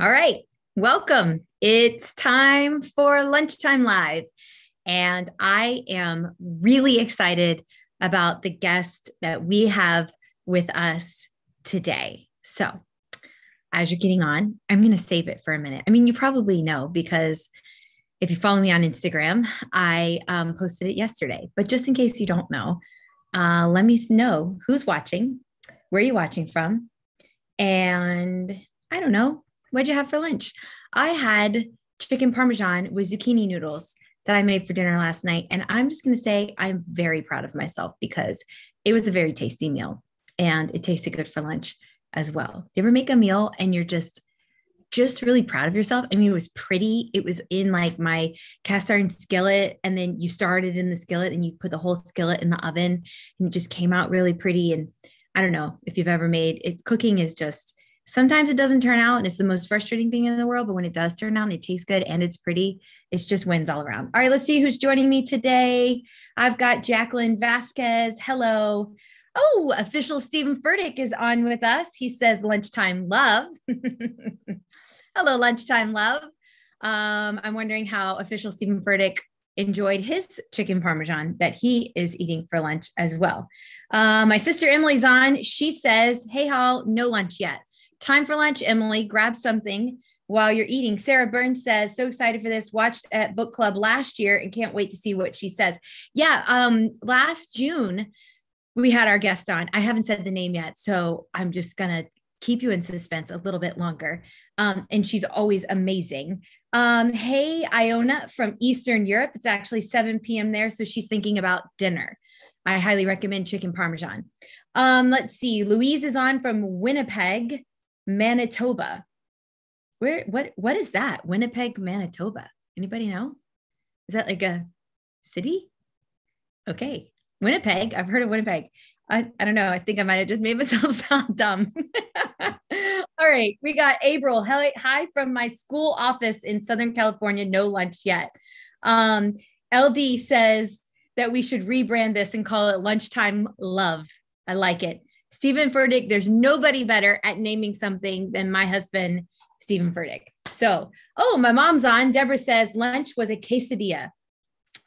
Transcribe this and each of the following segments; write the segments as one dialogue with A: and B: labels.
A: All right, welcome. It's time for Lunchtime Live. And I am really excited about the guest that we have with us today. So, as you're getting on, I'm going to save it for a minute. I mean, you probably know because if you follow me on Instagram, I um, posted it yesterday. But just in case you don't know, uh, let me know who's watching, where are you watching from, and I don't know, What'd you have for lunch? I had chicken parmesan with zucchini noodles that I made for dinner last night. And I'm just going to say I'm very proud of myself because it was a very tasty meal and it tasted good for lunch as well. You ever make a meal and you're just just really proud of yourself. I mean, it was pretty. It was in like my cast iron skillet, and then you started in the skillet and you put the whole skillet in the oven, and it just came out really pretty. And I don't know if you've ever made it. Cooking is just sometimes it doesn't turn out and it's the most frustrating thing in the world but when it does turn out and it tastes good and it's pretty it's just wins all around. All right let's see who's joining me today. I've got jacqueline vasquez. Hello. Oh official stephen furtick is on with us. He says lunchtime love. Hello lunchtime love. Um, i'm wondering how official stephen furtick enjoyed his chicken parmesan that he is eating for lunch as well. Uh, my sister Emily's on. She says, Hey, Hall, no lunch yet. Time for lunch, Emily. Grab something while you're eating. Sarah Burns says, so excited for this. Watched at book club last year and can't wait to see what she says. Yeah, um, last June we had our guest on. I haven't said the name yet, so I'm just gonna keep you in suspense a little bit longer. Um, and she's always amazing. Um, hey, Iona from Eastern Europe. It's actually 7 p.m. there, so she's thinking about dinner. I highly recommend chicken parmesan. Um, let's see. Louise is on from Winnipeg. Manitoba. Where what what is that? Winnipeg, Manitoba. Anybody know? Is that like a city? Okay. Winnipeg. I've heard of Winnipeg. I, I don't know. I think I might have just made myself sound dumb. All right. We got April. Hi from my school office in Southern California. No lunch yet. Um, LD says that we should rebrand this and call it lunchtime love. I like it. Stephen Furtick, there's nobody better at naming something than my husband, Stephen Furtick. So, oh, my mom's on. Deborah says lunch was a quesadilla.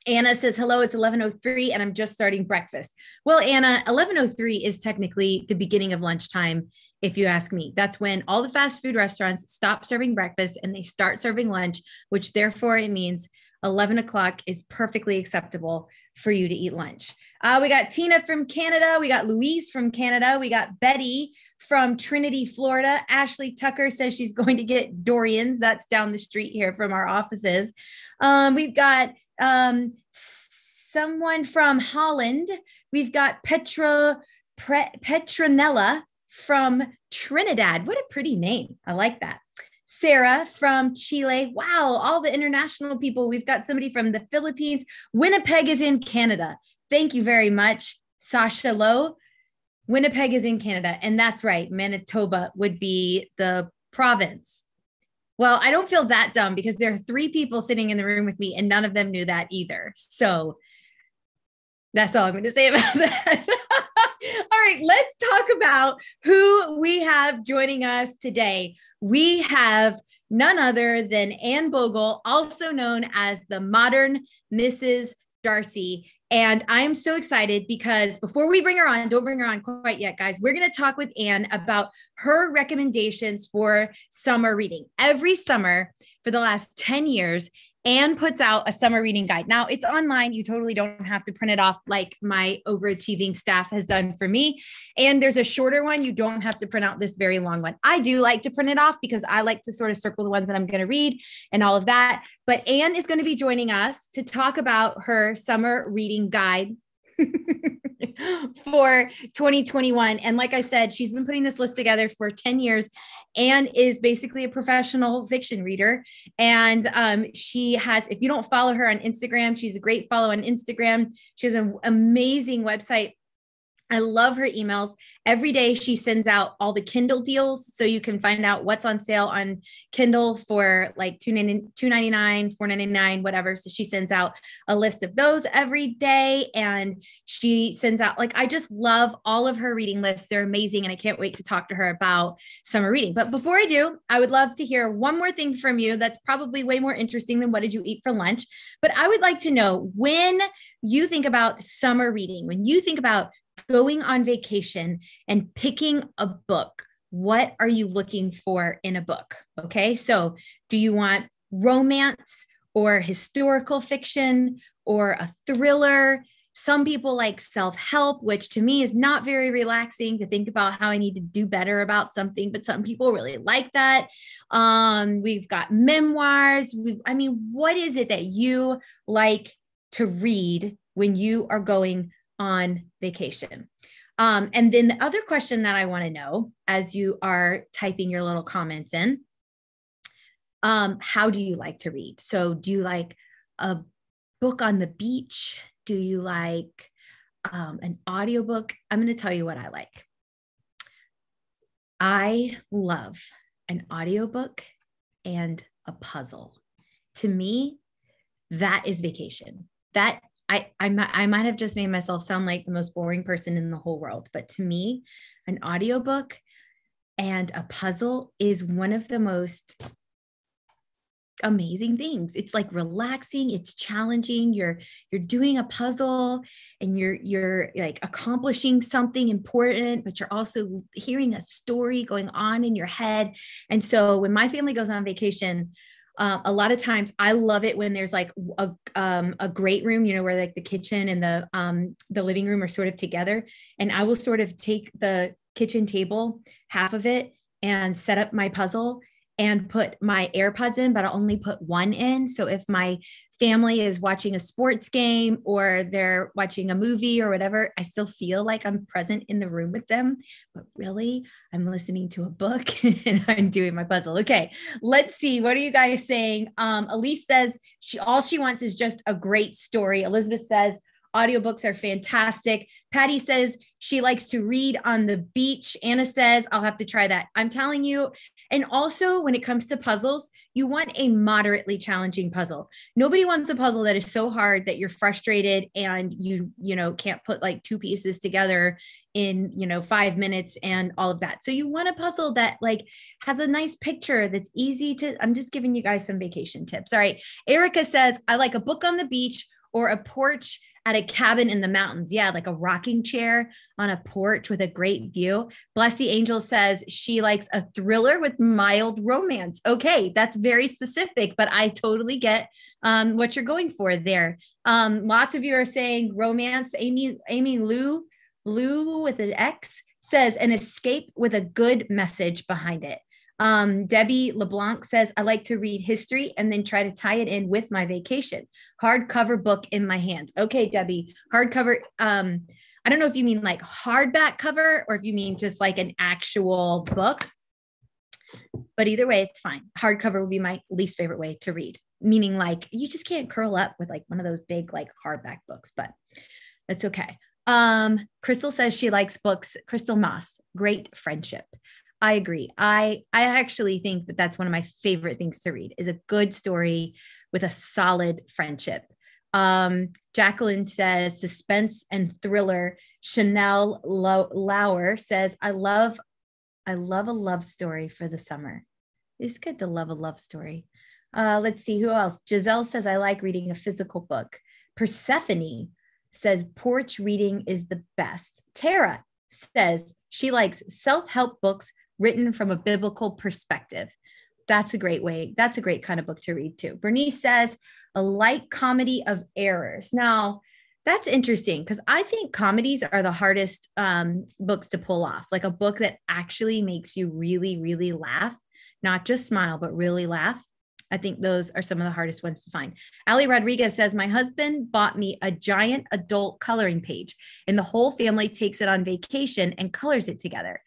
A: Anna says, hello, it's 11.03 and I'm just starting breakfast. Well, Anna, 11.03 is technically the beginning of lunchtime, if you ask me. That's when all the fast food restaurants stop serving breakfast and they start serving lunch, which therefore it means 11 o'clock is perfectly acceptable for you to eat lunch. Uh, we got Tina from Canada. We got Louise from Canada. We got Betty from Trinity, Florida. Ashley Tucker says she's going to get Dorian's. That's down the street here from our offices. Um, we've got um, someone from Holland. We've got Petra Pre- Petronella from Trinidad. What a pretty name. I like that. Sarah from Chile. Wow, all the international people. We've got somebody from the Philippines. Winnipeg is in Canada. Thank you very much, Sasha Lowe. Winnipeg is in Canada. And that's right, Manitoba would be the province. Well, I don't feel that dumb because there are three people sitting in the room with me and none of them knew that either. So that's all I'm going to say about that. All right, let's talk about who we have joining us today. We have none other than Anne Bogel, also known as the modern Mrs. Darcy. And I'm so excited because before we bring her on, don't bring her on quite yet, guys. We're going to talk with Anne about her recommendations for summer reading. Every summer for the last 10 years, Anne puts out a summer reading guide. Now it's online. You totally don't have to print it off like my overachieving staff has done for me. And there's a shorter one. You don't have to print out this very long one. I do like to print it off because I like to sort of circle the ones that I'm going to read and all of that. But Anne is going to be joining us to talk about her summer reading guide. for 2021. And like I said, she's been putting this list together for 10 years and is basically a professional fiction reader. And um, she has, if you don't follow her on Instagram, she's a great follow on Instagram. She has an amazing website I love her emails. Every day she sends out all the Kindle deals. So you can find out what's on sale on Kindle for like $2.99, $4.99, whatever. So she sends out a list of those every day. And she sends out, like, I just love all of her reading lists. They're amazing. And I can't wait to talk to her about summer reading. But before I do, I would love to hear one more thing from you that's probably way more interesting than what did you eat for lunch. But I would like to know when you think about summer reading, when you think about going on vacation and picking a book, what are you looking for in a book? Okay. So, do you want romance or historical fiction or a thriller? Some people like self help, which to me is not very relaxing to think about how I need to do better about something, but some people really like that. Um, we've got memoirs. we I mean, what is it that you like to read when you are going on vacation. Um, and then the other question that I want to know as you are typing your little comments in um, how do you like to read? So, do you like a book on the beach? Do you like um, an audiobook? I'm going to tell you what I like. I love an audiobook and a puzzle. To me, that is vacation. That I, I, might have just made myself sound like the most boring person in the whole world, but to me, an audiobook and a puzzle is one of the most amazing things. It's like relaxing it's challenging you're you're doing a puzzle and you're you're like accomplishing something important but you're also hearing a story going on in your head. And so when my family goes on vacation uh, a lot of times I love it when there's like a, um, a great room, you know, where like the kitchen and the um, the living room are sort of together. And I will sort of take the kitchen table, half of it, and set up my puzzle and put my AirPods in, but I'll only put one in. So if my family is watching a sports game or they're watching a movie or whatever, I still feel like I'm present in the room with them. But really, I'm listening to a book and I'm doing my puzzle. Okay, let's see. What are you guys saying? Um, Elise says she all she wants is just a great story. Elizabeth says, Audiobooks are fantastic. Patty says she likes to read on the beach. Anna says, I'll have to try that. I'm telling you. And also, when it comes to puzzles, you want a moderately challenging puzzle. Nobody wants a puzzle that is so hard that you're frustrated and you, you know, can't put like two pieces together in, you know, five minutes and all of that. So you want a puzzle that like has a nice picture that's easy to. I'm just giving you guys some vacation tips. All right. Erica says, I like a book on the beach or a porch at a cabin in the mountains. Yeah, like a rocking chair on a porch with a great view. Blessy Angel says she likes a thriller with mild romance. Okay, that's very specific, but I totally get um, what you're going for there. Um, lots of you are saying romance. Amy, Amy Lou, Lou with an X says an escape with a good message behind it. Um, Debbie LeBlanc says, I like to read history and then try to tie it in with my vacation. Hardcover book in my hands. Okay, Debbie, hardcover. Um, I don't know if you mean like hardback cover or if you mean just like an actual book. But either way, it's fine. Hardcover would be my least favorite way to read, meaning like you just can't curl up with like one of those big like hardback books, but that's okay. Um, Crystal says she likes books. Crystal Moss, great friendship. I agree. I I actually think that that's one of my favorite things to read is a good story with a solid friendship. Um, Jacqueline says suspense and thriller. Chanel Lauer says I love I love a love story for the summer. It's good to love a love story. Uh, let's see who else. Giselle says I like reading a physical book. Persephone says porch reading is the best. Tara says she likes self-help books written from a biblical perspective. That's a great way. That's a great kind of book to read too. Bernice says, a light comedy of errors. Now, that's interesting because I think comedies are the hardest um, books to pull off, like a book that actually makes you really, really laugh, not just smile, but really laugh. I think those are some of the hardest ones to find. Ali Rodriguez says, My husband bought me a giant adult coloring page, and the whole family takes it on vacation and colors it together.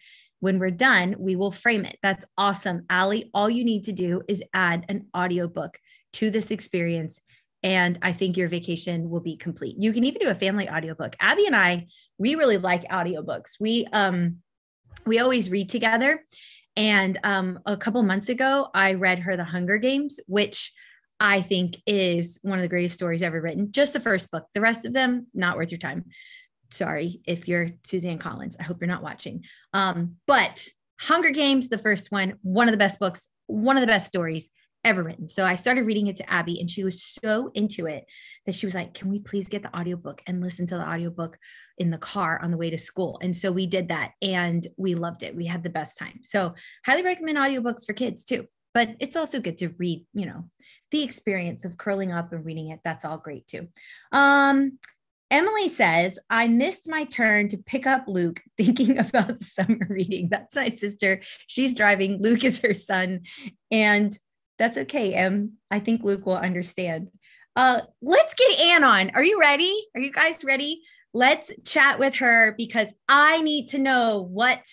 A: When we're done, we will frame it. That's awesome. Ali, all you need to do is add an audiobook to this experience and I think your vacation will be complete. You can even do a family audiobook. Abby and I, we really like audiobooks. We um we always read together. And um a couple months ago, I read her The Hunger Games, which I think is one of the greatest stories ever written. Just the first book. The rest of them, not worth your time. Sorry if you're Suzanne Collins. I hope you're not watching. Um, but Hunger Games, the first one, one of the best books, one of the best stories ever written. So I started reading it to Abby and she was so into it that she was like, "Can we please get the audiobook and listen to the audiobook in the car on the way to school?" And so we did that and we loved it. We had the best time. So highly recommend audiobooks for kids too. But it's also good to read, you know, the experience of curling up and reading it. That's all great too. Um Emily says, I missed my turn to pick up Luke thinking about summer reading. That's my sister. She's driving. Luke is her son. And that's okay, Em. I think Luke will understand. Uh, let's get Anne on. Are you ready? Are you guys ready? Let's chat with her because I need to know what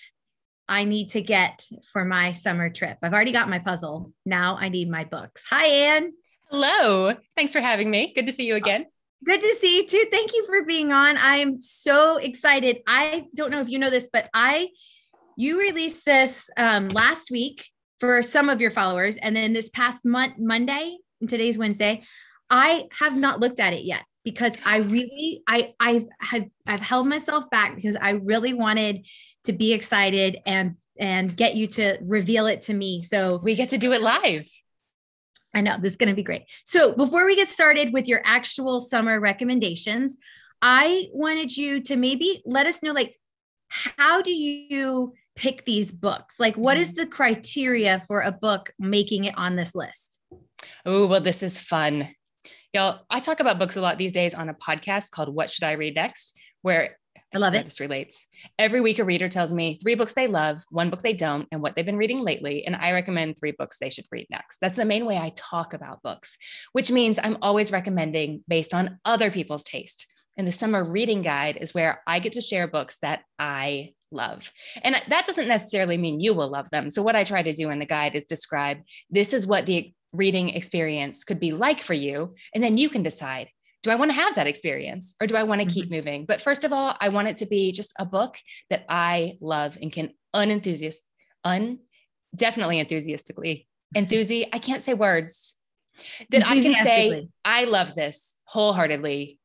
A: I need to get for my summer trip. I've already got my puzzle. Now I need my books. Hi, Anne.
B: Hello. Thanks for having me. Good to see you again.
A: Good to see you too. Thank you for being on. I'm so excited. I don't know if you know this, but I you released this um, last week for some of your followers. And then this past month, Monday, and today's Wednesday, I have not looked at it yet because I really, I, I've have, I've held myself back because I really wanted to be excited and, and get you to reveal it to me. So
B: we get to do it live.
A: I know this is going to be great. So before we get started with your actual summer recommendations, I wanted you to maybe let us know, like, how do you pick these books? Like, what is mm-hmm. the criteria for a book making it on this list?
B: Oh, well, this is fun. Y'all, I talk about books a lot these days on a podcast called What Should I Read Next, where
A: I love it.
B: This relates. Every week, a reader tells me three books they love, one book they don't, and what they've been reading lately. And I recommend three books they should read next. That's the main way I talk about books, which means I'm always recommending based on other people's taste. And the summer reading guide is where I get to share books that I love. And that doesn't necessarily mean you will love them. So, what I try to do in the guide is describe this is what the reading experience could be like for you. And then you can decide do I want to have that experience or do I want to mm-hmm. keep moving? But first of all, I want it to be just a book that I love and can unenthusiast, un, definitely enthusiastically, enthusi, I can't say words that I can say, I love this wholeheartedly,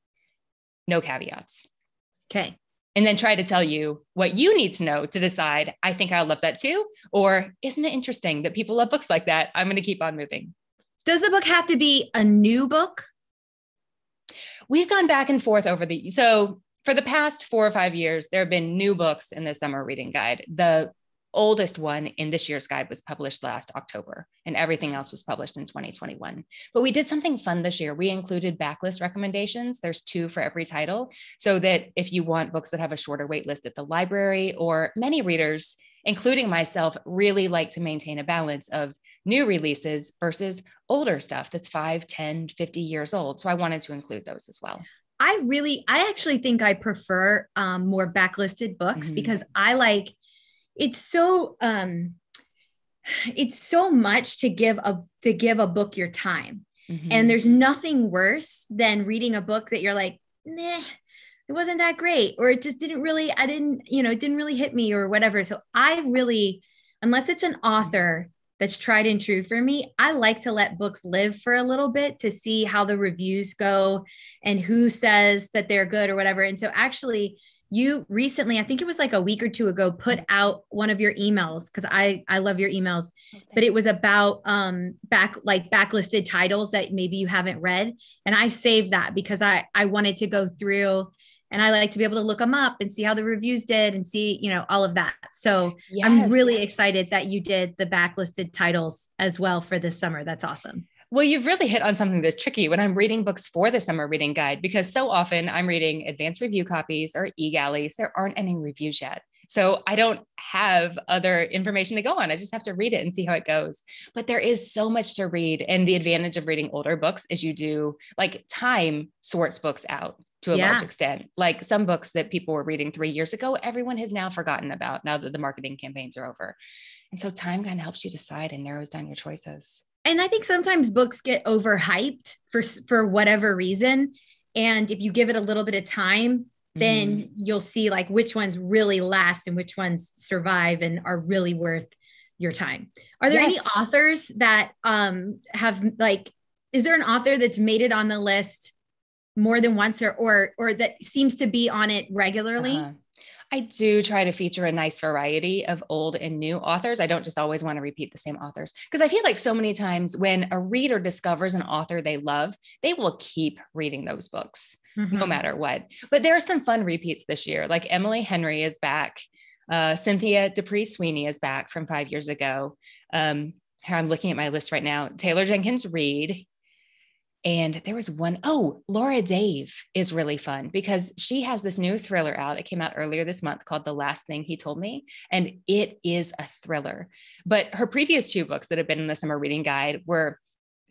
B: no caveats.
A: Okay
B: and then try to tell you what you need to know to decide, I think I'll love that too. Or isn't it interesting that people love books like that? I'm going to keep on moving.
A: Does the book have to be a new book?
B: We've gone back and forth over the so for the past four or five years, there have been new books in the summer reading guide. The oldest one in this year's guide was published last October, and everything else was published in 2021. But we did something fun this year. We included backlist recommendations. There's two for every title, so that if you want books that have a shorter wait list at the library, or many readers, including myself, really like to maintain a balance of new releases versus older stuff that's 5, 10, 50 years old. So I wanted to include those as well.
A: I really, I actually think I prefer um, more backlisted books mm-hmm. because I like it's so um it's so much to give a to give a book your time. Mm-hmm. and there's nothing worse than reading a book that you're like nah it wasn't that great or it just didn't really i didn't you know it didn't really hit me or whatever. So i really unless it's an author that's tried and true for me i like to let books live for a little bit to see how the reviews go and who says that they're good or whatever. And so actually you recently i think it was like a week or two ago put out one of your emails because i i love your emails okay. but it was about um back like backlisted titles that maybe you haven't read and i saved that because i i wanted to go through and i like to be able to look them up and see how the reviews did and see you know all of that so yes. i'm really excited that you did the backlisted titles as well for this summer that's awesome
B: well, you've really hit on something that's tricky when I'm reading books for the summer reading guide, because so often I'm reading advanced review copies or e galleys. There aren't any reviews yet. So I don't have other information to go on. I just have to read it and see how it goes. But there is so much to read. And the advantage of reading older books is you do like time sorts books out to a yeah. large extent. Like some books that people were reading three years ago, everyone has now forgotten about now that the marketing campaigns are over. And so time kind of helps you decide and narrows down your choices.
A: And I think sometimes books get overhyped for for whatever reason. And if you give it a little bit of time, then mm-hmm. you'll see like which ones really last and which ones survive and are really worth your time. Are there yes. any authors that um have like is there an author that's made it on the list more than once or or or that seems to be on it regularly? Uh-huh.
B: I do try to feature a nice variety of old and new authors. I don't just always want to repeat the same authors because I feel like so many times when a reader discovers an author they love, they will keep reading those books mm-hmm. no matter what. But there are some fun repeats this year, like Emily Henry is back. Uh, Cynthia D'Aprix Sweeney is back from five years ago. Um, here I'm looking at my list right now. Taylor Jenkins Reid and there was one, oh, Laura Dave is really fun because she has this new thriller out. It came out earlier this month called The Last Thing He Told Me. And it is a thriller. But her previous two books that have been in the summer reading guide were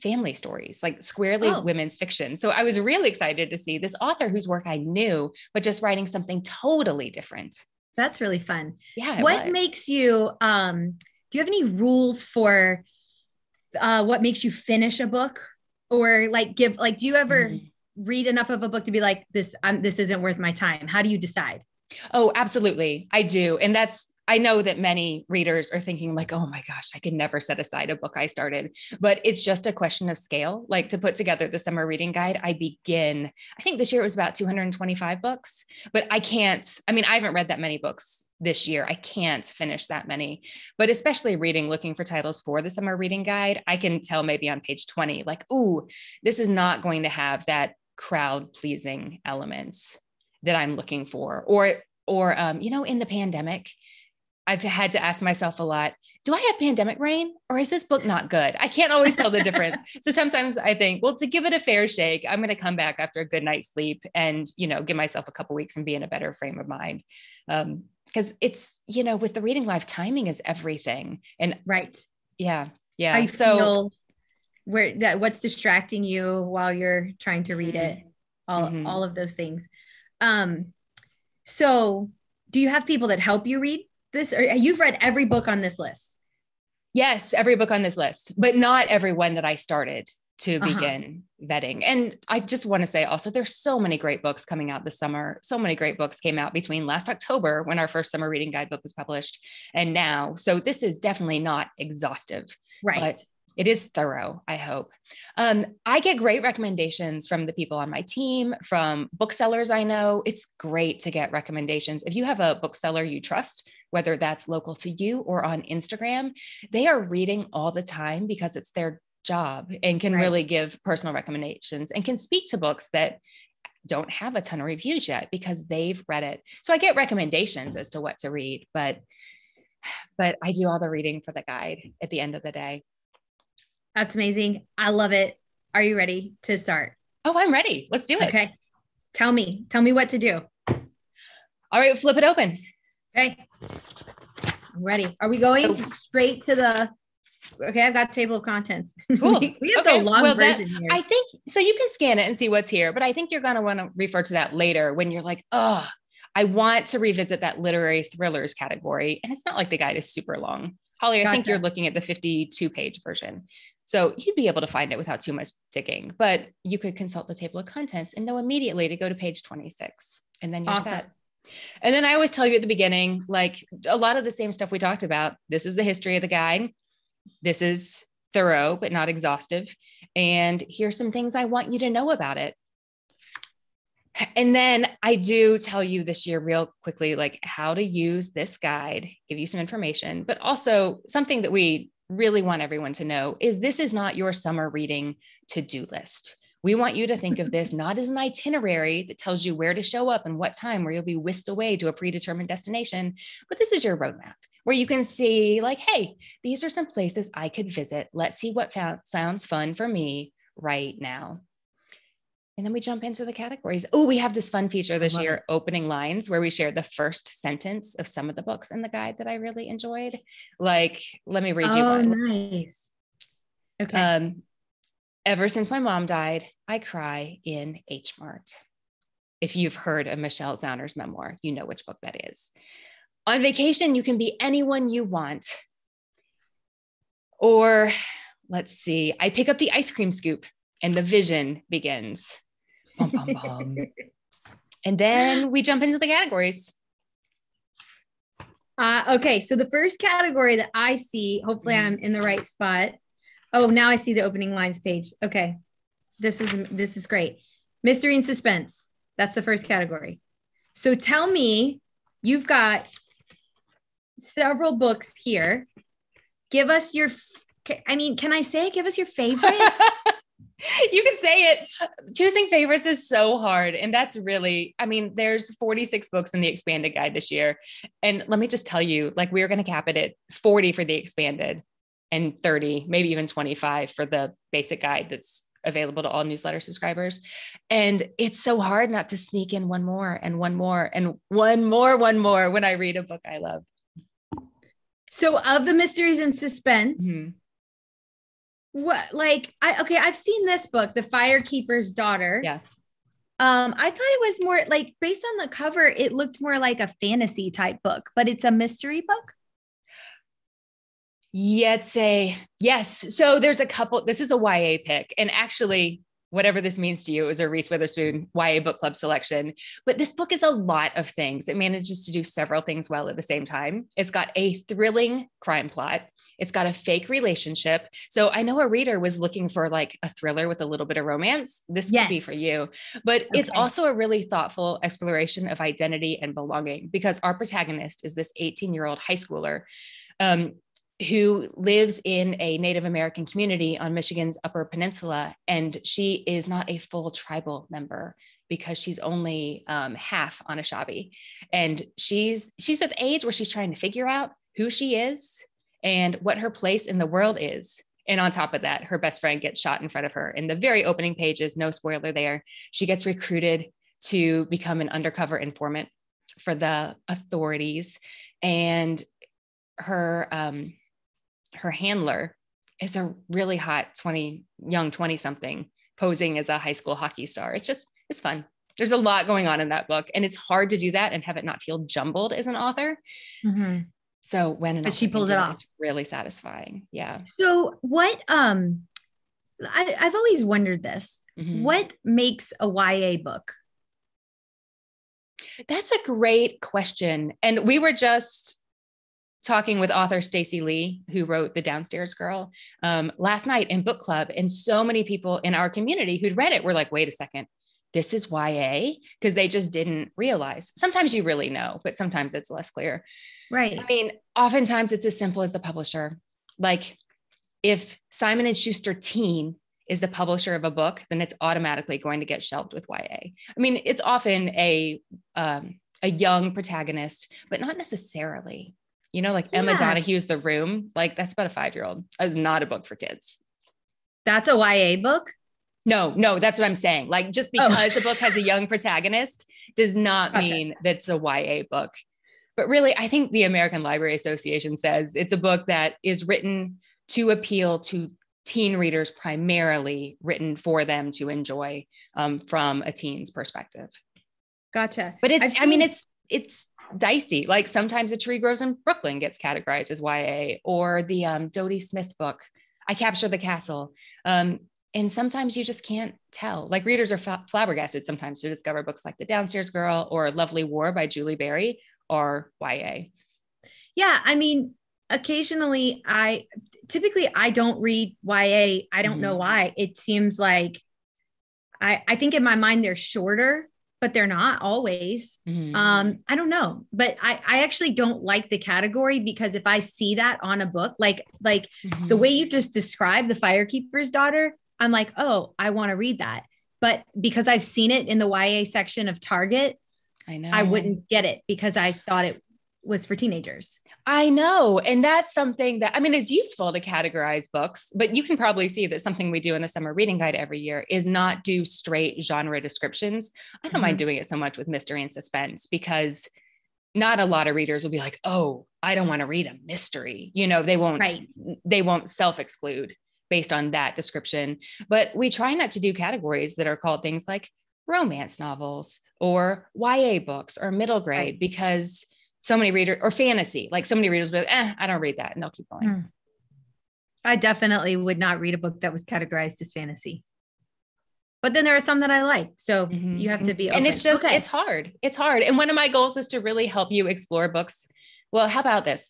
B: family stories, like squarely oh. women's fiction. So I was really excited to see this author whose work I knew, but just writing something totally different.
A: That's really fun.
B: Yeah.
A: What was. makes you, um, do you have any rules for uh, what makes you finish a book or like give like do you ever mm-hmm. read enough of a book to be like this um, this isn't worth my time? How do you decide?
B: Oh absolutely. I do. And that's I know that many readers are thinking, like, oh my gosh, I could never set aside a book I started. But it's just a question of scale. Like to put together the summer reading guide, I begin, I think this year it was about 225 books, but I can't, I mean, I haven't read that many books this year. I can't finish that many, but especially reading, looking for titles for the summer reading guide, I can tell maybe on page 20, like, ooh, this is not going to have that crowd pleasing element that I'm looking for. Or, or, um, you know, in the pandemic, I've had to ask myself a lot do I have pandemic brain or is this book not good? I can't always tell the difference. so sometimes I think, well, to give it a fair shake, I'm going to come back after a good night's sleep and, you know, give myself a couple weeks and be in a better frame of mind. Um, because it's, you know, with the reading life, timing is everything. And
A: right.
B: Yeah. Yeah. I so
A: where that what's distracting you while you're trying to read it, mm-hmm. all, mm-hmm. all of those things. Um, so do you have people that help you read? This or you've read every book on this list.
B: Yes every book on this list but not every one that i started to uh-huh. begin vetting. And i just want to say also there's so many great books coming out this summer. So many great books came out between last october when our first summer reading guide book was published and now. So this is definitely not exhaustive
A: right. but
B: it is thorough, I hope. Um, I get great recommendations from the people on my team, from booksellers I know. It's great to get recommendations. If you have a bookseller you trust, whether that's local to you or on Instagram, they are reading all the time because it's their job and can right. really give personal recommendations and can speak to books that don't have a ton of reviews yet because they've read it. So I get recommendations as to what to read, but but I do all the reading for the guide at the end of the day.
A: That's amazing. I love it. Are you ready to start?
B: Oh, I'm ready. Let's do it.
A: Okay. Tell me, tell me what to do.
B: All right, flip it open.
A: Okay. I'm ready. Are we going oh. straight to the Okay, I've got table of contents.
B: Cool.
A: we have okay. the long well, version
B: that,
A: here.
B: I think so. You can scan it and see what's here, but I think you're going to want to refer to that later when you're like, oh, I want to revisit that literary thrillers category. And it's not like the guide is super long. Holly, gotcha. I think you're looking at the 52 page version. So you'd be able to find it without too much digging, but you could consult the table of contents and know immediately to go to page 26 and then you're awesome. set. And then I always tell you at the beginning, like a lot of the same stuff we talked about. This is the history of the guide. This is thorough, but not exhaustive. And here's some things I want you to know about it. And then I do tell you this year, real quickly, like how to use this guide, give you some information, but also something that we really want everyone to know is this is not your summer reading to do list. We want you to think of this not as an itinerary that tells you where to show up and what time where you'll be whisked away to a predetermined destination, but this is your roadmap where you can see, like, hey, these are some places I could visit. Let's see what found, sounds fun for me right now. And then we jump into the categories. Oh, we have this fun feature this year, it. opening lines, where we share the first sentence of some of the books in the guide that I really enjoyed. Like, let me read
A: oh,
B: you
A: one. Nice. Okay. Um,
B: ever since my mom died, I cry in H Mart. If you've heard of Michelle Zauner's memoir, you know which book that is. On vacation, you can be anyone you want. Or let's see. I pick up the ice cream scoop and the vision begins. Bum, bum, bum. and then we jump into the categories.
A: Uh, okay, so the first category that I see, hopefully I'm in the right spot. Oh, now I see the opening lines page. Okay, this is this is great. Mystery and suspense. That's the first category. So tell me, you've got several books here. Give us your. I mean, can I say? Give us your favorite.
B: you can say it. Choosing favorites is so hard. And that's really, I mean, there's 46 books in the expanded guide this year. And let me just tell you, like, we are going to cap it at 40 for the expanded and 30, maybe even 25 for the basic guide that's available to all newsletter subscribers. And it's so hard not to sneak in one more and one more and one more, one more when I read a book I love.
A: So, of the mysteries and suspense, mm-hmm what like I okay, I've seen this book, The Firekeeper's Daughter.
B: Yeah.
A: Um, I thought it was more like based on the cover, it looked more like a fantasy type book, but it's a mystery book.
B: Yeah, it's a yes. So there's a couple. This is a YA pick, and actually, whatever this means to you, it was a Reese Witherspoon YA book club selection. But this book is a lot of things. It manages to do several things well at the same time. It's got a thrilling crime plot. It's got a fake relationship. So I know a reader was looking for like a thriller with a little bit of romance. This yes. could be for you. But okay. it's also a really thoughtful exploration of identity and belonging because our protagonist is this 18 year old high schooler. Um, who lives in a Native American community on Michigan's Upper Peninsula. And she is not a full tribal member because she's only um, half Anishinaabe. And she's she's at the age where she's trying to figure out who she is and what her place in the world is. And on top of that, her best friend gets shot in front of her. In the very opening pages, no spoiler there, she gets recruited to become an undercover informant for the authorities. And her um, her handler is a really hot 20 young 20 something posing as a high school hockey star. It's just it's fun. There's a lot going on in that book, and it's hard to do that and have it not feel jumbled as an author. Mm-hmm. So when
A: but she pulls it off,
B: it's really satisfying. Yeah.
A: So what? Um, I, I've always wondered this. Mm-hmm. What makes a YA book?
B: That's a great question, and we were just talking with author Stacey Lee, who wrote The Downstairs Girl, um, last night in book club, and so many people in our community who'd read it were like, "Wait a second, this is YA because they just didn't realize. Sometimes you really know, but sometimes it's less clear.
A: Right.
B: I mean, oftentimes it's as simple as the publisher. Like if Simon and Schuster Teen is the publisher of a book, then it's automatically going to get shelved with YA. I mean, it's often a um, a young protagonist, but not necessarily. You know, like yeah. Emma Donoghue,'s The Room, like that's about a five year old. Is not a book for kids.
A: That's a YA book.
B: No, no, that's what I'm saying. Like just oh. because oh. a book has a young protagonist does not gotcha. mean that it's a YA book. But really, I think the American Library Association says it's a book that is written to appeal to teen readers primarily, written for them to enjoy um, from a teen's perspective.
A: Gotcha.
B: But it's, seen- I mean, it's, it's dicey. Like sometimes a tree grows in Brooklyn gets categorized as YA, or the um, Dodie Smith book, I Capture the Castle. Um, and sometimes you just can't tell. Like readers are flabbergasted sometimes to discover books like The Downstairs Girl or Lovely War by Julie Berry or YA.
A: Yeah, I mean, occasionally I typically I don't read YA. I don't mm-hmm. know why. It seems like I I think in my mind they're shorter, but they're not always. Mm-hmm. Um, I don't know, but I I actually don't like the category because if I see that on a book, like like mm-hmm. the way you just described the firekeeper's daughter, I'm like, oh, I want to read that. But because I've seen it in the YA section of Target,
B: I know
A: I wouldn't get it because I thought it was for teenagers.
B: I know. And that's something that, I mean, it's useful to categorize books, but you can probably see that something we do in the summer reading guide every year is not do straight genre descriptions. I don't mm-hmm. mind doing it so much with mystery and suspense because not a lot of readers will be like, oh, I don't want to read a mystery. You know, they won't, right. they won't self exclude based on that description. But we try not to do categories that are called things like romance novels or YA books or middle grade right. because so many readers or fantasy, like so many readers will be like, eh, I don't read that. And they'll keep going. Hmm.
A: I definitely would not read a book that was categorized as fantasy. But then there are some that I like. So mm-hmm. you have to be
B: open. And it's just okay. it's hard. It's hard. And one of my goals is to really help you explore books. Well, how about this?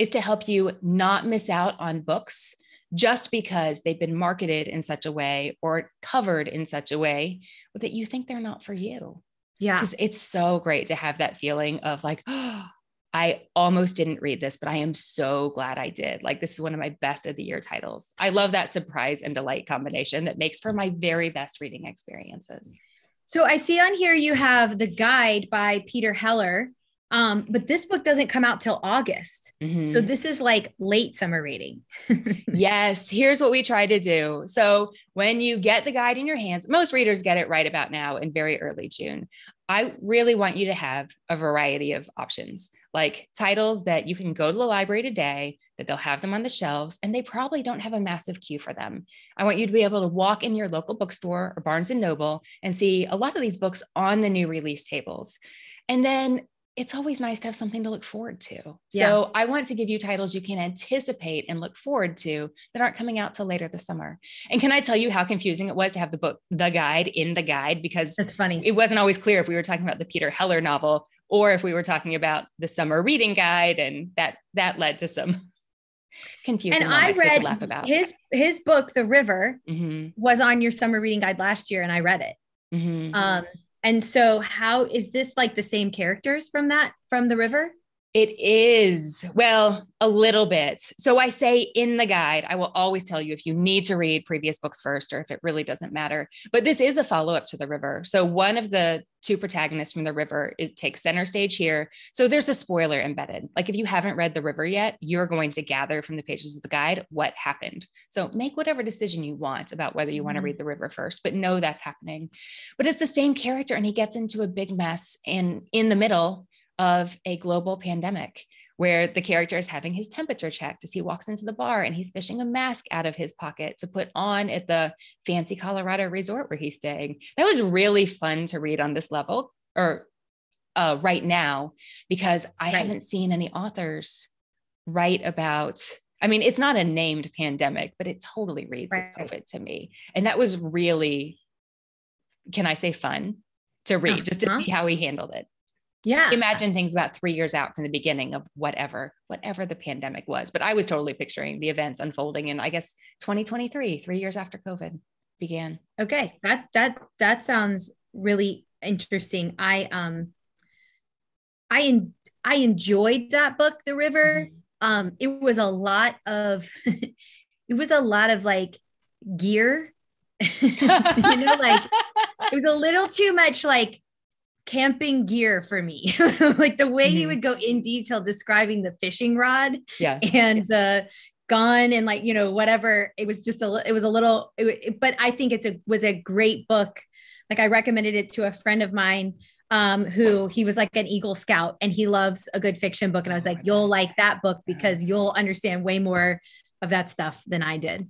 B: Is to help you not miss out on books just because they've been marketed in such a way or covered in such a way that you think they're not for you.
A: Yeah.
B: Because it's so great to have that feeling of like, oh, I almost didn't read this, but I am so glad I did. Like, this is one of my best of the year titles. I love that surprise and delight combination that makes for my very best reading experiences.
A: So, I see on here you have The Guide by Peter Heller. Um, but this book doesn't come out till August. Mm-hmm. So this is like late summer reading.
B: yes. Here's what we try to do. So when you get the guide in your hands, most readers get it right about now in very early June. I really want you to have a variety of options, like titles that you can go to the library today, that they'll have them on the shelves, and they probably don't have a massive queue for them. I want you to be able to walk in your local bookstore or Barnes and Noble and see a lot of these books on the new release tables. And then it's always nice to have something to look forward to. Yeah. So I want to give you titles you can anticipate and look forward to that aren't coming out till later this summer. And can I tell you how confusing it was to have the book, the guide in the guide? Because
A: that's funny.
B: It wasn't always clear if we were talking about the Peter Heller novel or if we were talking about the summer reading guide. And that that led to some confusion.
A: And I read his his book, The River, mm-hmm. was on your summer reading guide last year, and I read it. Mm-hmm. Um, and so, how is this like the same characters from that from the river?
B: It is. Well, a little bit. So I say in the guide, I will always tell you if you need to read previous books first or if it really doesn't matter. But this is a follow up to The River. So one of the two protagonists from The River is, takes center stage here. So there's a spoiler embedded. Like if you haven't read The River yet, you're going to gather from the pages of the guide what happened. So make whatever decision you want about whether you mm-hmm. want to read The River first, but know that's happening. But it's the same character and he gets into a big mess and in the middle of a global pandemic where the character is having his temperature checked as he walks into the bar and he's fishing a mask out of his pocket to put on at the fancy Colorado resort where he's staying. That was really fun to read on this level or uh, right now because I right. haven't seen any authors write about. I mean, it's not a named pandemic, but it totally reads right. as COVID to me. And that was really, can I say fun to read, uh-huh. just to see how he handled it.
A: Yeah.
B: Imagine things about three years out from the beginning of whatever, whatever the pandemic was. But I was totally picturing the events unfolding in, I guess, 2023, three years after COVID began.
A: Okay. That that that sounds really interesting. I um I in, I enjoyed that book, The River. Mm-hmm. Um, it was a lot of it was a lot of like gear. you know, like it was a little too much like camping gear for me. like the way mm-hmm. he would go in detail describing the fishing rod
B: yeah.
A: and the gun and like, you know, whatever. It was just a, it was a little, it, but I think it's a, was a great book. Like I recommended it to a friend of mine um, who he was like an Eagle Scout and he loves a good fiction book. And I was like, you'll like that book because you'll understand way more of that stuff than I did.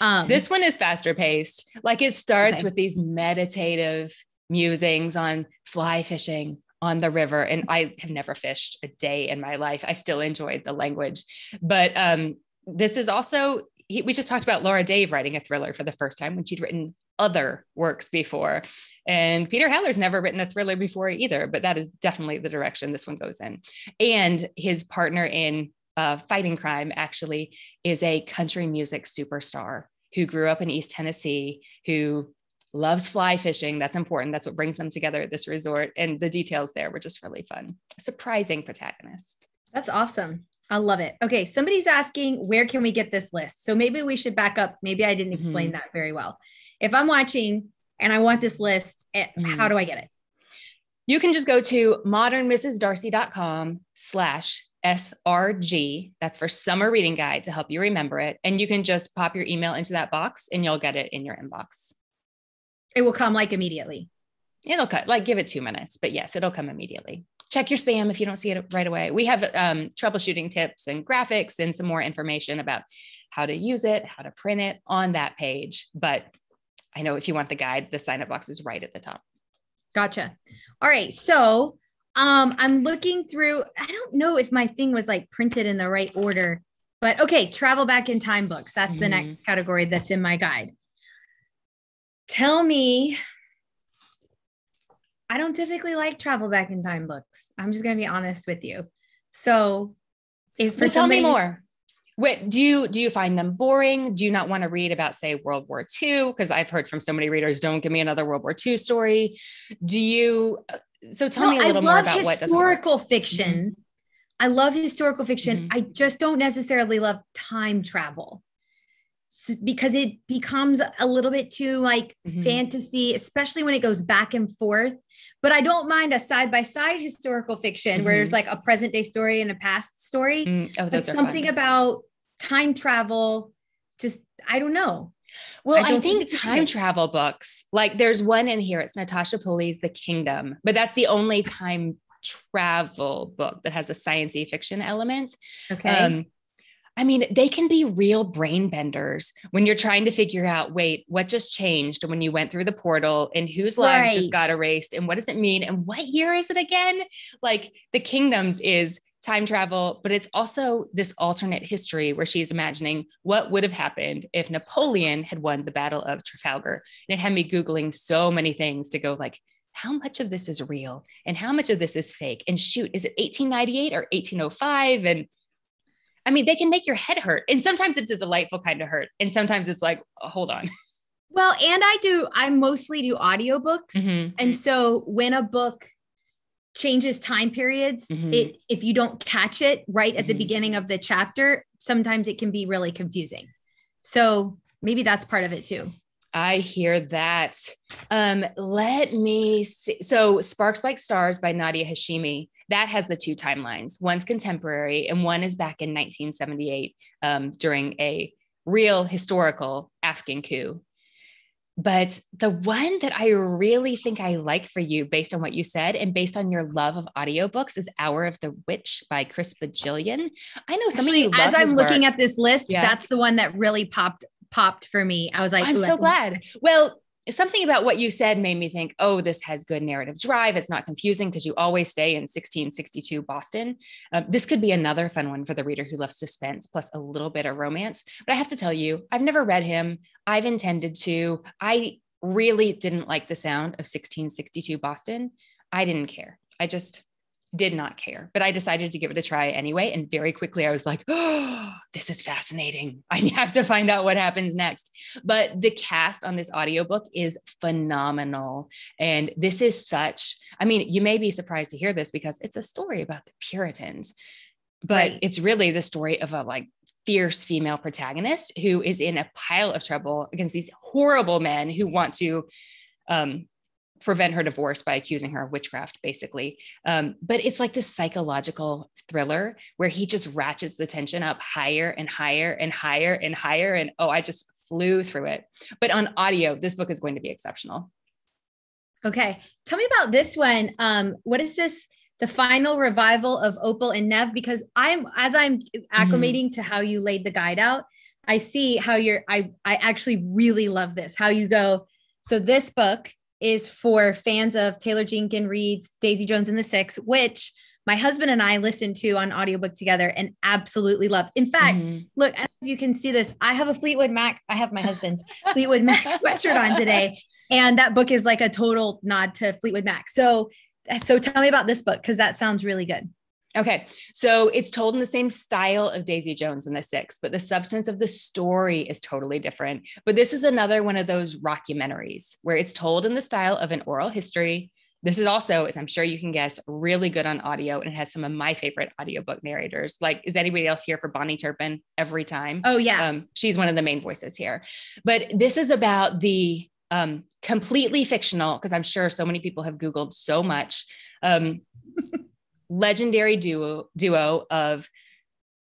B: Um, this one is faster paced. Like it starts okay. with these meditative musings on fly fishing on the river. And I have never fished a day in my life. I still enjoyed the language. But um, this is also, he, we just talked about Laura Dave writing a thriller for the first time when she'd written other works before. And Peter Heller's never written a thriller before either, but that is definitely the direction this one goes in. And his partner in uh, Fighting Crime actually is a country music superstar who grew up in East Tennessee, who loves fly fishing. That's important. That's what brings them together at this resort. And the details there were just really fun. A surprising protagonist.
A: That's awesome. I love it. Okay. Somebody's asking, where can we get this list? So maybe we should back up. Maybe I didn't explain mm-hmm. that very well. If I'm watching and I want this list, eh, mm-hmm. how do I get it?
B: You can just go to modernmrsdarcy.com slash SRG. That's for summer reading guide to help you remember it. And you can just pop your email into that box and you'll get it in your inbox.
A: It will come like immediately.
B: It'll cut, like give it two minutes, but yes, it'll come immediately. Check your spam if you don't see it right away. We have um, troubleshooting tips and graphics and some more information about how to use it, how to print it on that page. But I know if you want the guide, the sign up box is right at the top.
A: Gotcha. All right. So um, I'm looking through, I don't know if my thing was like printed in the right order. But okay, travel back in time books. That's the
B: Mhm.
A: next category that's in my guide. Tell me, I don't typically like travel back in time books. I'm just going to be honest with you. So, if for
B: Well, tell me more. What do you do? You find them boring? Do you not want to read about, say, World War II? Because I've heard from so many readers, don't give me another World War II story. Do you? uh, So tell
A: No,
B: me a little more about what
A: historical fiction. I love historical fiction.
B: Mhm.
A: I just don't necessarily love time travel because it becomes a little bit too like
B: Mhm.
A: fantasy, especially when it goes back and forth. But I don't mind a side by side historical fiction where there's like a present day story and a past story.
B: Mm, oh,
A: But
B: those are
A: something
B: fun.
A: about time travel, just I don't know.
B: Well,
A: I
B: I,
A: think
B: think time travel books, like there's one in here. It's Natasha Pulley's The Kingdom, but that's the only time travel book that has a sciencey fiction element.
A: Okay.
B: Um, I mean, they can be real brain benders when you're trying to figure out, wait, what just changed when you went through the portal and whose lives
A: Right.
B: just got erased and what does it mean and what year is it again? Like the kingdoms is time travel, but it's also this alternate history where she's imagining what would have happened if Napoleon had won the Battle of Trafalgar. And it had me Googling so many things to go like, how much of this is real and how much of this is fake? And shoot, is it 1898 or 1805? And I mean, they can make your head hurt. And sometimes it's a delightful kind of hurt. And sometimes it's like, oh, hold on.
A: well, and I do, I mostly do audiobooks.
B: Mhm.
A: And so when a book changes time periods,
B: Mhm.
A: it if you don't catch it right at the
B: Mhm.
A: beginning of the chapter, sometimes it can be really confusing. So maybe that's part of it too.
B: I hear that. Um, let me see. So, Sparks Like Stars by Nadia Hashimi, that has the two timelines. One's contemporary and one is back in 1978 um, during a real historical Afghan coup. But the one that I really think I like for you, based on what you said and based on your love of audiobooks, is Hour of the Witch by Chris Bohjalian. I know some
A: Actually,
B: of you
A: as I'm looking at this list,
B: Yeah.
A: that's the one that really popped popped for me. I was like,
B: I'm so glad. Well, something about what you said made me think, oh, this has good narrative drive. It's not confusing because you always stay in 1662 Boston. Um, this could be another fun one for the reader who loves suspense plus a little bit of romance. But I have to tell you, I've never read him. I've intended to. I really didn't like the sound of 1662 Boston. I didn't care. I just did not care, but I decided to give it a try anyway. And very quickly, I was like, oh, this is fascinating. I have to find out what happens next. But the cast on this audiobook is phenomenal. And this is such, I mean, you may be surprised to hear this because it's a story about the Puritans, but
A: Right.
B: it's really the story of a like fierce female protagonist who is in a pile of trouble against these horrible men who want to um, prevent her divorce by accusing her of witchcraft, basically. Um, but it's like this psychological thriller where he just ratchets the tension up higher and higher and higher and higher. And oh, I just flew through it. But on audio, this book is going to be exceptional.
A: Okay. Tell me about this one. Um, what is this? The final revival of Opal and Nev, because I'm as I'm acclimating to how you laid the guide out, I see how you're I I actually really love this. How you go. So this book is for fans of Taylor Jenkins Reid's Daisy Jones and the Six, which my husband and I listened to on audiobook together and absolutely loved. In fact,
B: Mhm.
A: look, I don't know if you can see this. I have a Fleetwood Mac. I have my husband's Fleetwood Mac sweatshirt on today. And that book is like a total nod to Fleetwood Mac. So, so tell me about this book because that sounds really good.
B: Okay, so it's told in the same style of Daisy Jones and the Six, but the substance of the story is totally different. But this is another one of those rockumentaries where it's told in the style of an oral history. This is also, as I'm sure you can guess, really good on audio and it has some of my favorite audiobook narrators. Like, is anybody else here for Bahni Turpin every time?
A: Oh yeah.
B: Um, she's one of the main voices here. But this is about the um, completely fictional, because I'm sure so many people have Googled so much, um, legendary duo, duo of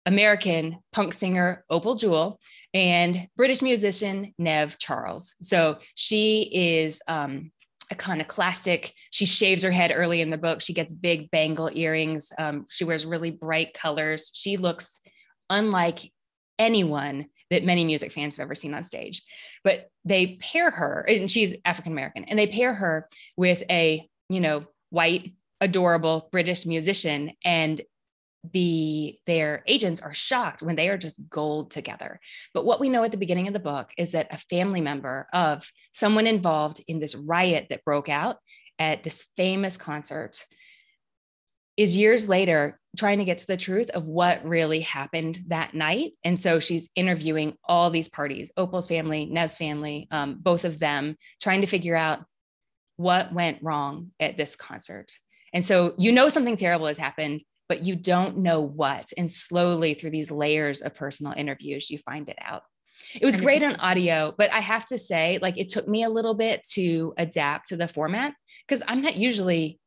B: American punk singer Opal Jewel and British musician Nev Charles. So she is um, iconoclastic. She shaves her head early in the book. She gets big bangle earrings. Um, she wears really bright colors. She looks unlike anyone that many music fans have ever seen on stage. But they pair her, and she's African American, and they pair her with a, you know, white, adorable British musician. And the their agents are shocked when they are just gold together but what we know at the beginning of the book is that a family member of someone involved in this riot that broke out at this famous concert is years later trying to get to the truth of what really happened that night. And so she's interviewing all these parties, Opal's family, Nev's family, um, both of them, trying to figure out what went wrong at this concert. And so you know something terrible has happened, but you don't know what. And slowly through these layers of personal interviews, you find it out. It was great on audio, but I have to say, like, it took me a little bit to adapt to the format because I'm not usually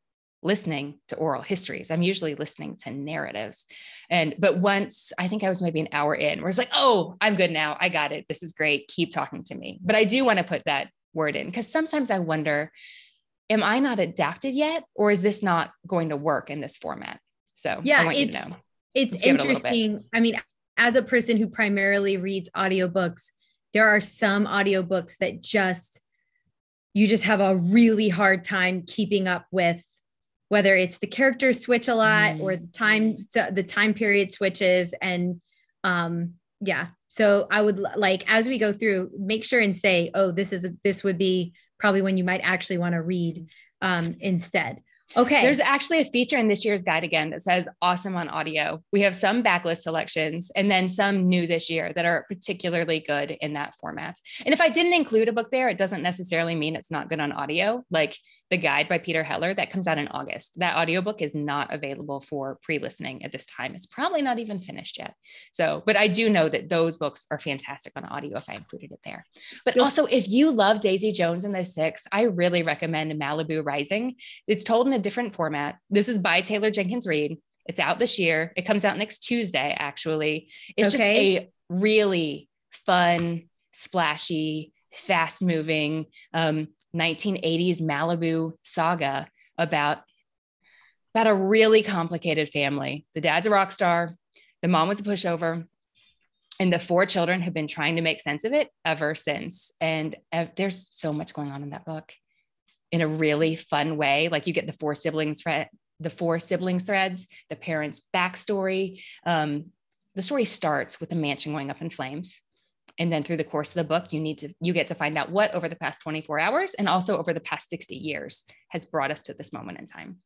B: listening to oral histories. I'm usually listening to narratives. And, but once I think I was maybe an hour in, where it's like, oh, I'm good now. I got it. This is great. Keep talking to me. But I do want to put that word in because sometimes I wonder, am I not adapted yet? Or is this not going to work in this format? So
A: yeah, I want you to know. It's Let's interesting. It I mean, as a person who primarily reads audiobooks, there are some audiobooks that just you just have a really hard time keeping up with whether it's the characters switch a lot mm. or the time so the time period switches and um yeah so i would like as we go through make sure and say oh this is this would be probably when you might actually want to read um instead Okay.
B: There's actually a feature in this year's guide again that says awesome on audio. We have some backlist selections and then some new this year that are particularly good in that format. And if I didn't include a book there, it doesn't necessarily mean it's not good on audio. Like the guide by Peter Heller that comes out in August. That audiobook is not available for pre-listening at this time. It's probably not even finished yet. So, but I do know that those books are fantastic on audio if I included it there. But also if you love Daisy Jones and the Six, I really recommend Malibu Rising. It's told in a different format. This is by Taylor Jenkins Reid. It's out this year. It comes out next Tuesday, actually. It's okay. just a really fun, splashy, fast moving, um, 1980s Malibu saga about about a really complicated family. The dad's a rock star, the mom was a pushover, and the four children have been trying to make sense of it ever since. And there's so much going on in that book in a really fun way. Like you get the four siblings the four siblings threads, the parents' backstory. Um, the story starts with the mansion going up in flames and then through the course of the book you need to you get to find out what over the past 24 hours and also over the past 60 years has brought us to this moment in time.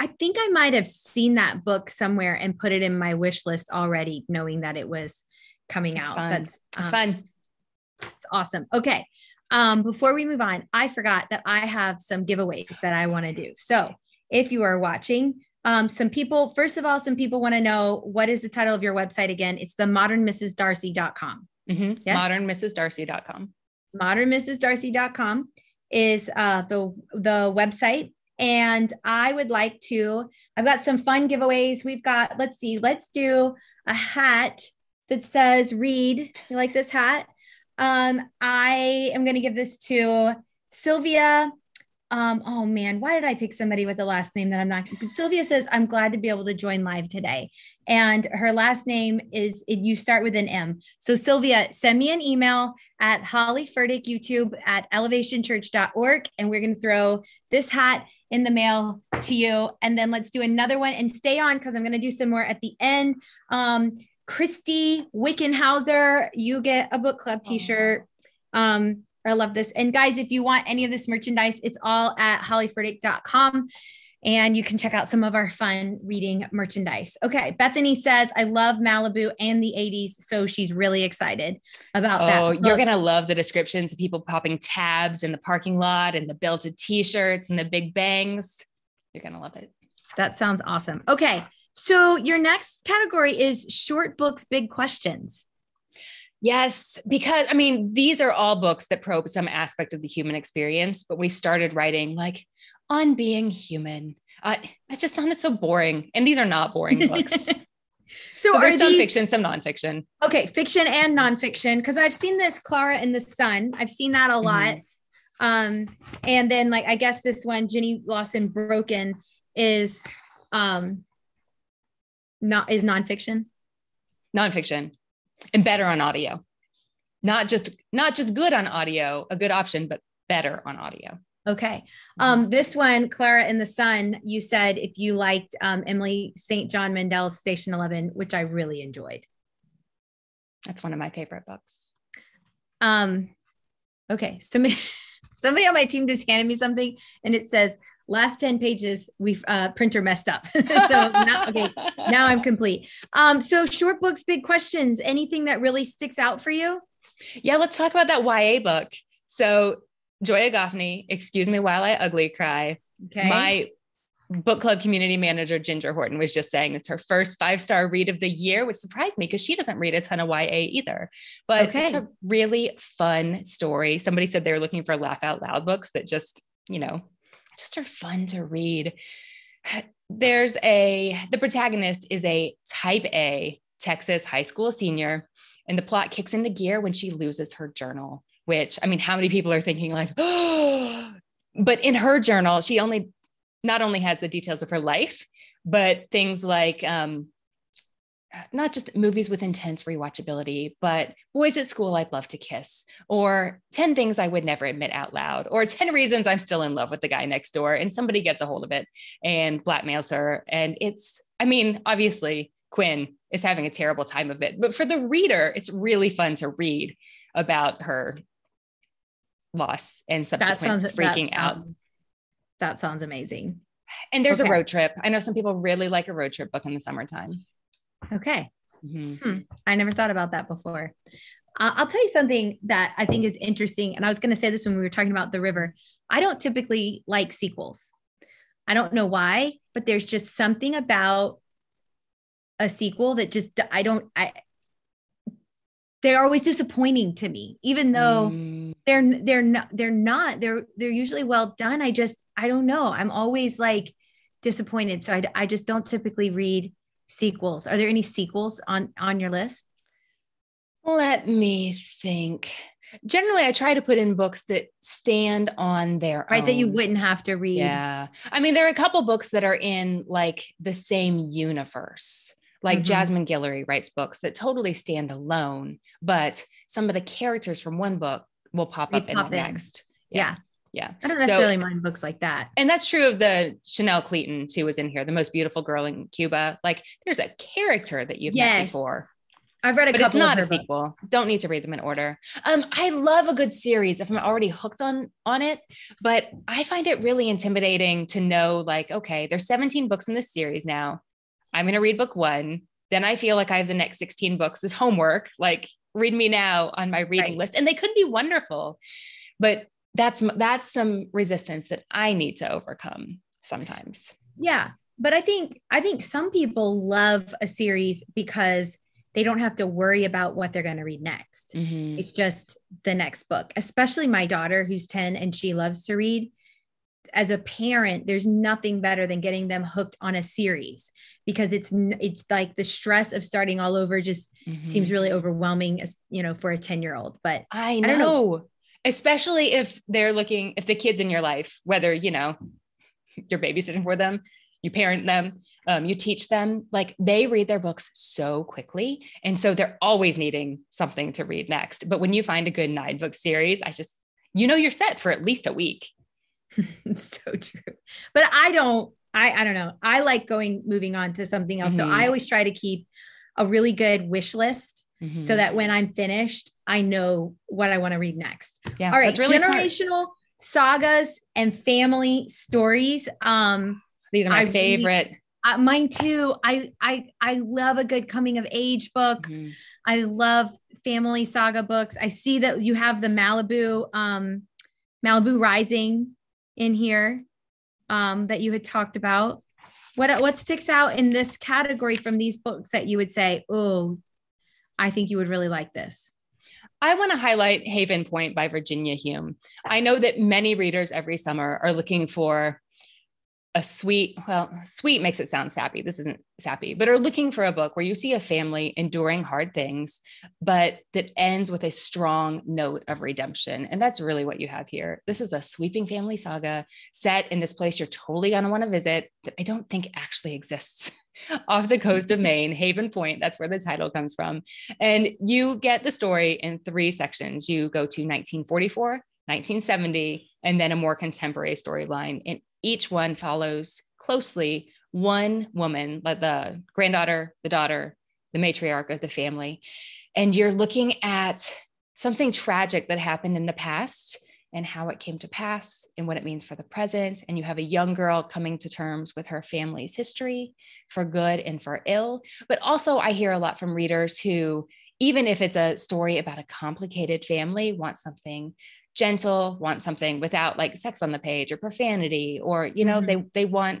A: I think i might have seen that book somewhere and put it in my wish list already knowing that it was coming
B: it's
A: out
B: fun. that's it's um, fun.
A: it's awesome. Okay um, before we move on i forgot that i have some giveaways that i want to do. So if you are watching um, some people first of all some people want to know what is the title of your website again? It's the modern mrs modernmrsdarcy.com
B: Mm-hmm. Yes? ModernMrsDarcy.com.
A: ModernMrsDarcy.com is uh, the the website, and I would like to. I've got some fun giveaways. We've got. Let's see. Let's do a hat that says "Read." You like this hat? Um, I am going to give this to Sylvia um, oh man, why did I pick somebody with the last name that I'm not? Sylvia says, I'm glad to be able to join live today. And her last name is, it, you start with an M. So, Sylvia, send me an email at Holly Furtick, YouTube at elevationchurch.org. And we're going to throw this hat in the mail to you. And then let's do another one and stay on because I'm going to do some more at the end. Um, Christy Wickenhauser, you get a book club t shirt. Um, I love this. And guys, if you want any of this merchandise, it's all at hollyfurtick.com and you can check out some of our fun reading merchandise. Okay, Bethany says, I love Malibu and the 80s. So she's really excited about
B: oh,
A: that.
B: Oh, you're going to love the descriptions of people popping tabs in the parking lot and the belted t shirts and the big bangs. You're going to love it.
A: That sounds awesome. Okay, so your next category is short books, big questions.
B: Yes, because I mean, these are all books that probe some aspect of the human experience, but we started writing like on being human. Uh, that just sounded so boring. And these are not boring books. so, so there's some these, fiction, some nonfiction.
A: Okay, fiction and nonfiction. Because I've seen this Klara in the Sun. I've seen that a lot. Mm-hmm. Um, and then like I guess this one, Jenny Lawson Broken, is um not is nonfiction.
B: Nonfiction and better on audio. Not just not just good on audio, a good option, but better on audio.
A: Okay. Um, this one, Klara in the Sun, you said if you liked um, Emily St. John Mandel's Station 11, which I really enjoyed.
B: That's one of my favorite books.
A: Um, okay. Somebody, somebody on my team just handed me something and it says, last 10 pages, we've uh, printer messed up. so now, okay, now I'm complete. Um, so short books, big questions, anything that really sticks out for you?
B: Yeah, let's talk about that YA book. So Joya Goffney, excuse me while I ugly cry. Okay. My book club community manager Ginger Horton was just saying it's her first five star read of the year, which surprised me because she doesn't read a ton of YA either. But okay. it's a really fun story. Somebody said they were looking for laugh out loud books that just, you know, just are fun to read. There's a the protagonist is a type A Texas high school senior, and the plot kicks into gear when she loses her journal which I mean, how many people are thinking like, but in her journal, she only not only has the details of her life, but things like um, not just movies with intense rewatchability, but boys at school I'd love to kiss, or 10 things I would never admit out loud, or 10 reasons I'm still in love with the guy next door. And somebody gets a hold of it and blackmails her. And it's, I mean, obviously, Quinn is having a terrible time of it, but for the reader, it's really fun to read about her loss and subsequent sounds, freaking that sounds,
A: out. That sounds amazing.
B: And there's okay. a road trip. I know some people really like a road trip book in the summertime.
A: Okay. Mm-hmm. Hmm. I never thought about that before. Uh, I'll tell you something that I think is interesting. And I was going to say this when we were talking about the river. I don't typically like sequels. I don't know why, but there's just something about a sequel that just I don't I they're always disappointing to me even though mm. they're they're not they're not they're they're usually well done i just i don't know i'm always like disappointed so i, I just don't typically read sequels are there any sequels on on your list
B: let me think generally i try to put in books that stand on their
A: right
B: own.
A: that you wouldn't have to read
B: yeah i mean there are a couple books that are in like the same universe like mm-hmm. Jasmine Guillory writes books that totally stand alone, but some of the characters from one book will pop they up pop in the in. next.
A: Yeah.
B: yeah.
A: I don't necessarily so, mind books like that.
B: And that's true of the Chanel Cleeton too was in here, the most beautiful girl in Cuba. Like there's a character that you've yes. met before.
A: I've read a
B: but
A: couple.
B: It's not a sequel. Don't need to read them in order. Um, I love a good series if I'm already hooked on on it, but I find it really intimidating to know, like, okay, there's 17 books in this series now. I'm going to read book one. Then I feel like I have the next 16 books as homework, like read me now on my reading right. list. And they could be wonderful, but that's that's some resistance that I need to overcome sometimes.
A: Yeah. But I think I think some people love a series because they don't have to worry about what they're going to read next. Mm-hmm. It's just the next book, especially my daughter who's 10 and she loves to read as a parent there's nothing better than getting them hooked on a series because it's it's like the stress of starting all over just mm-hmm. seems really overwhelming as you know for a 10 year old but
B: I know. I know especially if they're looking if the kids in your life whether you know you're babysitting for them you parent them um, you teach them like they read their books so quickly and so they're always needing something to read next but when you find a good nine book series i just you know you're set for at least a week
A: so true. But I don't, I, I don't know. I like going, moving on to something else. Mm-hmm. So I always try to keep a really good wish list mm-hmm. so that when I'm finished, I know what I want to read next. Yeah. All right. Really generational smart. sagas and family stories. Um,
B: these are my I favorite.
A: uh, mine too. I, I, I love a good coming of age book. Mm-hmm. I love family saga books. I see that you have the Malibu, um, Malibu Rising in here um, that you had talked about. What what sticks out in this category from these books that you would say, oh, I think you would really like this?
B: I want to highlight Haven Point by Virginia Hume. I know that many readers every summer are looking for a sweet, well, sweet makes it sound sappy. This isn't sappy, but are looking for a book where you see a family enduring hard things, but that ends with a strong note of redemption. And that's really what you have here. This is a sweeping family saga set in this place you're totally going to want to visit that I don't think actually exists off the coast of Maine, Haven Point. That's where the title comes from. And you get the story in three sections. You go to 1944, 1970, and then a more contemporary storyline. And each one follows closely one woman, like the granddaughter, the daughter, the matriarch of the family. And you're looking at something tragic that happened in the past and how it came to pass and what it means for the present. And you have a young girl coming to terms with her family's history for good and for ill. But also, I hear a lot from readers who, even if it's a story about a complicated family, want something gentle, want something without like sex on the page or profanity, or, you know, mm-hmm. they, they want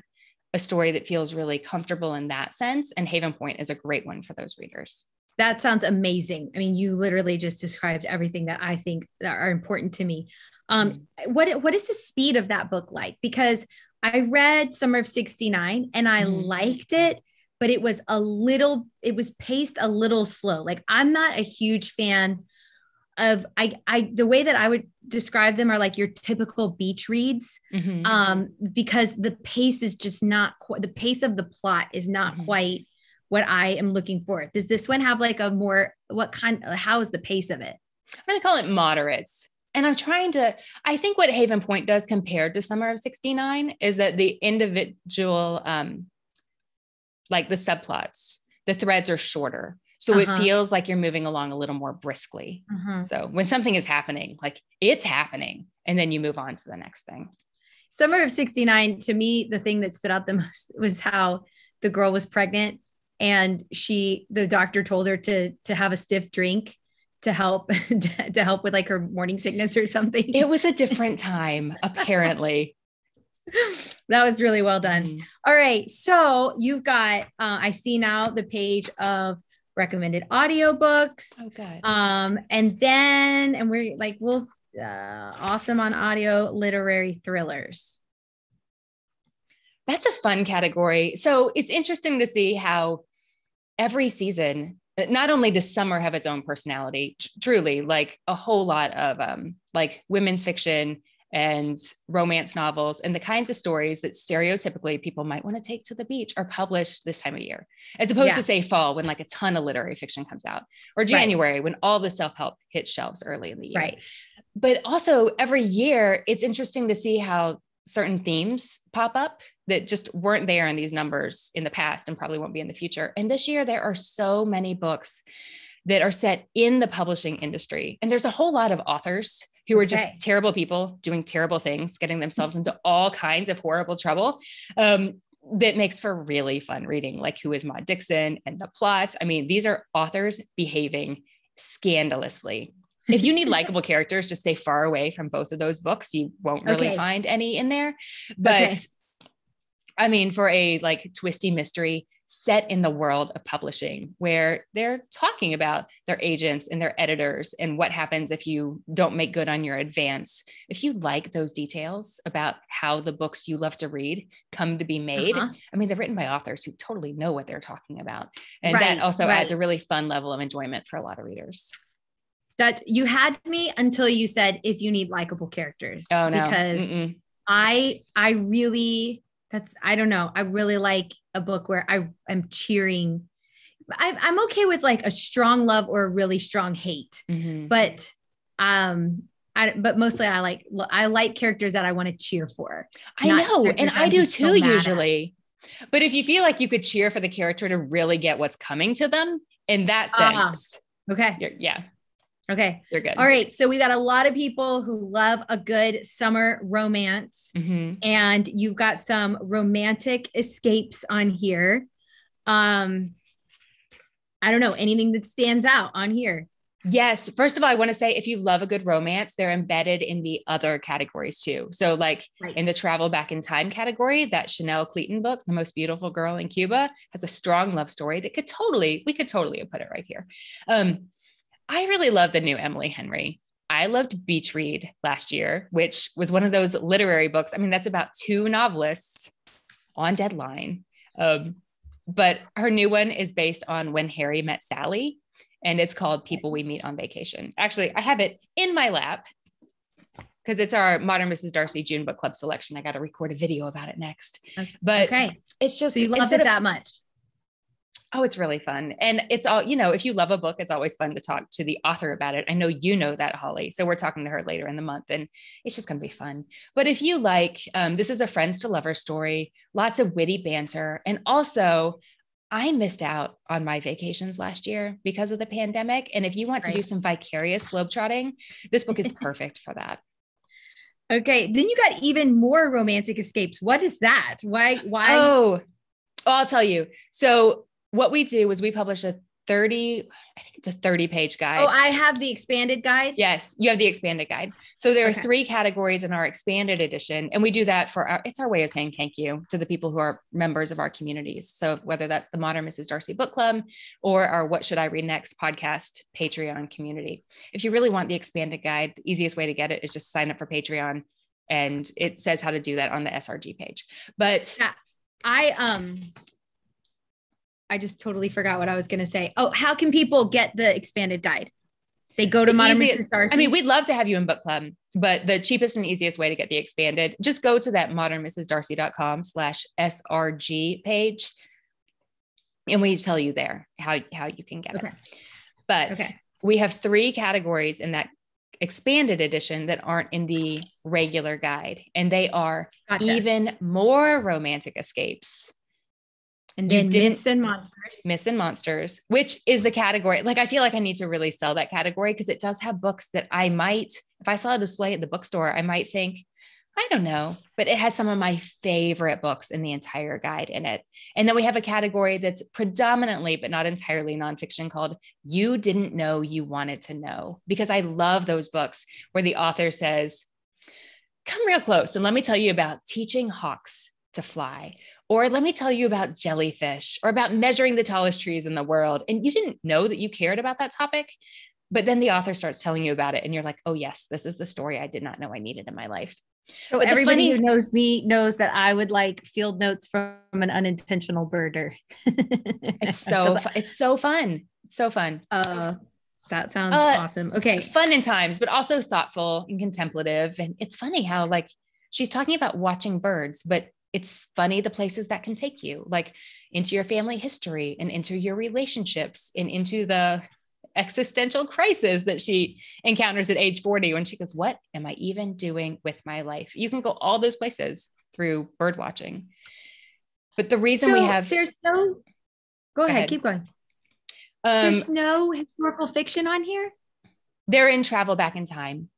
B: a story that feels really comfortable in that sense. And Haven Point is a great one for those readers.
A: That sounds amazing. I mean, you literally just described everything that I think that are important to me. Um, mm-hmm. what what is the speed of that book like? Because I read Summer of 69 and I mm. liked it, but it was a little, it was paced a little slow. Like I'm not a huge fan of I I the way that I would describe them are like your typical beach reads mm-hmm. um because the pace is just not quite the pace of the plot is not mm-hmm. quite what I am looking for. Does this one have like a more what kind how is the pace of it?
B: I'm going to call it moderates. And I'm trying to I think what Haven Point does compared to Summer of 69 is that the individual um like the subplots, the threads are shorter. So uh-huh. it feels like you're moving along a little more briskly. Uh-huh. So when something is happening, like it's happening, and then you move on to the next thing.
A: Summer of 69, to me, the thing that stood out the most was how the girl was pregnant and she the doctor told her to to have a stiff drink to help to help with like her morning sickness or something.
B: It was a different time, apparently.
A: that was really well done. Mm-hmm. All right. So you've got, uh, I see now the page of recommended audiobooks.
B: Oh, good.
A: Um, and then, and we're like, we'll, uh, awesome on audio literary thrillers.
B: That's a fun category. So it's interesting to see how every season, not only does summer have its own personality, t- truly, like a whole lot of um, like women's fiction and romance novels and the kinds of stories that stereotypically people might want to take to the beach are published this time of year, as opposed yeah. to say fall when like a ton of literary fiction comes out, or January right. when all the self help hits shelves early in the year.
A: Right.
B: But also every year, it's interesting to see how certain themes pop up that just weren't there in these numbers in the past and probably won't be in the future. And this year, there are so many books that are set in the publishing industry. And there's a whole lot of authors who are just terrible people doing terrible things, getting themselves into all kinds of horrible trouble. Um, that makes for really fun reading, like Who is Maud Dixon and the plots. I mean, these are authors behaving scandalously. If you need likable characters, just stay far away from both of those books. You won't really okay. find any in there. But okay. I mean, for a like twisty mystery, set in the world of publishing where they're talking about their agents and their editors and what happens if you don't make good on your advance. If you like those details about how the books you love to read come to be made, uh-huh. I mean, they're written by authors who totally know what they're talking about. And right, that also right. adds a really fun level of enjoyment for a lot of readers.
A: That you had me until you said if you need likable characters.
B: Oh no.
A: Because Mm-mm. I I really that's I don't know. I really like a book where I am cheering. I, I'm okay with like a strong love or a really strong hate, mm-hmm. but um, I, but mostly I like I like characters that I want to cheer for.
B: I know, and I do too usually. But if you feel like you could cheer for the character to really get what's coming to them, in that ah, sense,
A: uh, okay,
B: yeah,
A: Okay.
B: You're good.
A: All right. So we got a lot of people who love a good summer romance. Mm-hmm. And you've got some romantic escapes on here. Um, I don't know, anything that stands out on here.
B: Yes. First of all, I want to say if you love a good romance, they're embedded in the other categories too. So, like right. in the travel back in time category, that Chanel Cleeton book, The Most Beautiful Girl in Cuba, has a strong love story that could totally, we could totally put it right here. Um, I really love the new Emily Henry. I loved Beach Read last year, which was one of those literary books. I mean, that's about two novelists on deadline. Um, but her new one is based on When Harry Met Sally, and it's called People We Meet on Vacation. Actually, I have it in my lap because it's our Modern Mrs. Darcy June Book Club selection. I got to record a video about it next. But okay. it's just
A: so you love it that much.
B: Oh, it's really fun. And it's all, you know, if you love a book, it's always fun to talk to the author about it. I know you know that, Holly. So we're talking to her later in the month and it's just going to be fun. But if you like, um, this is a friends to lovers story, lots of witty banter. And also, I missed out on my vacations last year because of the pandemic. And if you want right. to do some vicarious globetrotting, this book is perfect for that.
A: Okay. Then you got even more romantic escapes. What is that? Why? Why?
B: Oh, I'll tell you. So what we do is we publish a 30 i think it's a 30 page guide.
A: Oh i have the expanded guide?
B: Yes you have the expanded guide. So there okay. are three categories in our expanded edition and we do that for our it's our way of saying thank you to the people who are members of our communities. So whether that's the modern mrs darcy book club or our what should i read next podcast patreon community. If you really want the expanded guide the easiest way to get it is just sign up for patreon and it says how to do that on the srg page. But
A: yeah, i um I just totally forgot what I was going to say. Oh, how can people get the expanded guide? They go to the Modern easiest,
B: Mrs. I mean, we'd love to have you in book club, but the cheapest and easiest way to get the expanded, just go to that modernmrsdarcy.com slash SRG page. And we tell you there how, how you can get okay. it. But okay. we have three categories in that expanded edition that aren't in the regular guide. And they are gotcha. even more romantic escapes
A: and then myths and monsters.
B: Myths and monsters, which is the category. Like I feel like I need to really sell that category because it does have books that I might, if I saw a display at the bookstore, I might think, I don't know, but it has some of my favorite books in the entire guide in it. And then we have a category that's predominantly, but not entirely nonfiction called You Didn't Know You Wanted to Know, because I love those books where the author says, Come real close and let me tell you about teaching hawks to fly or let me tell you about jellyfish or about measuring the tallest trees in the world. And you didn't know that you cared about that topic. But then the author starts telling you about it, and you're like, oh, yes, this is the story I did not know I needed in my life.
A: So but everybody funny, who knows me knows that I would like field notes from an unintentional birder.
B: it's so it's so fun. It's so fun.
A: Uh, that sounds uh, awesome. Okay,
B: fun in times, but also thoughtful and contemplative. And it's funny how like she's talking about watching birds, but it's funny the places that can take you, like into your family history and into your relationships and into the existential crisis that she encounters at age 40 when she goes, What am I even doing with my life? You can go all those places through bird watching. But the reason so we have
A: there's no go, go ahead, ahead, keep going. Um, there's no historical fiction on here.
B: They're in travel back in time.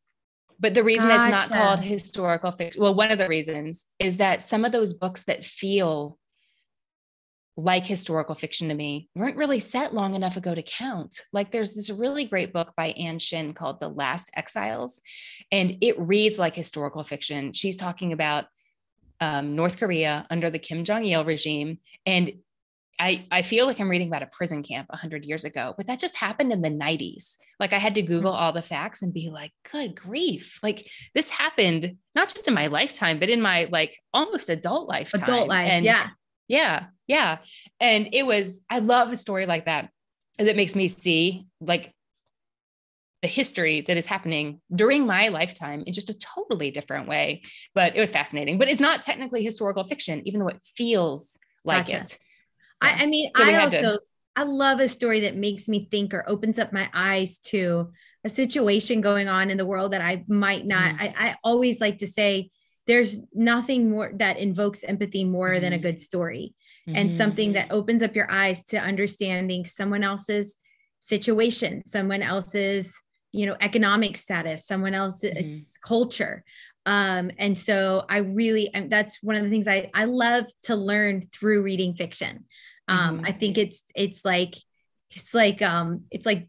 B: But the reason gotcha. it's not called historical fiction, well, one of the reasons is that some of those books that feel like historical fiction to me weren't really set long enough ago to count. Like there's this really great book by Ann Shin called The Last Exiles, and it reads like historical fiction. She's talking about um, North Korea under the Kim Jong il regime, and I, I feel like I'm reading about a prison camp 100 years ago, but that just happened in the 90s. Like I had to Google mm-hmm. all the facts and be like, good grief. Like this happened not just in my lifetime, but in my like almost adult lifetime.
A: Adult life.
B: And
A: yeah.
B: Yeah. Yeah. And it was, I love a story like that that makes me see like the history that is happening during my lifetime in just a totally different way. But it was fascinating. But it's not technically historical fiction, even though it feels like gotcha. it.
A: I, I mean, so I also to- I love a story that makes me think or opens up my eyes to a situation going on in the world that I might not. Mm. I, I, always like to say there's nothing more that invokes empathy more mm. than a mm-hmm. good story mm. and something that opens up your eyes to understanding someone else's situation, someone else's you know economic status, someone else's mm-hmm. culture. Um, and so I really, that's one of the things I, I love to learn through reading fiction. Um, mm-hmm. I think it's it's like it's like um it's like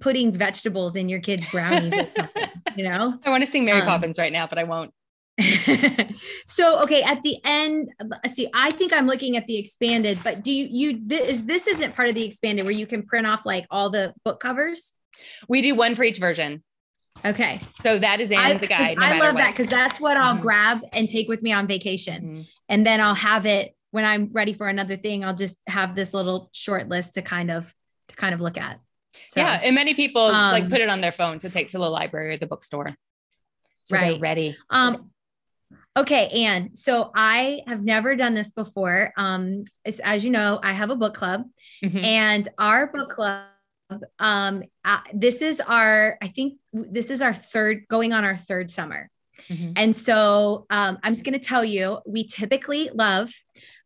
A: putting vegetables in your kids' brownies. you know,
B: I want to sing Mary um, Poppins right now, but I won't.
A: so okay, at the end, see, I think I'm looking at the expanded, but do you you this this isn't part of the expanded where you can print off like all the book covers?
B: We do one for each version.
A: Okay.
B: So that is in I, the guide.
A: No I love what. that because that's what I'll mm-hmm. grab and take with me on vacation. Mm-hmm. And then I'll have it when I'm ready for another thing, I'll just have this little short list to kind of to kind of look at.
B: So, yeah, and many people um, like put it on their phone to take to the library or the bookstore, so right. they're ready.
A: Um, Okay, Anne. So I have never done this before. Um, as, you know, I have a book club,
B: Mhm.
A: and our book club. Um, uh, this is our. I think this is our third, going on our third summer.
B: Mhm.
A: And so um, I'm just going to tell you, we typically love,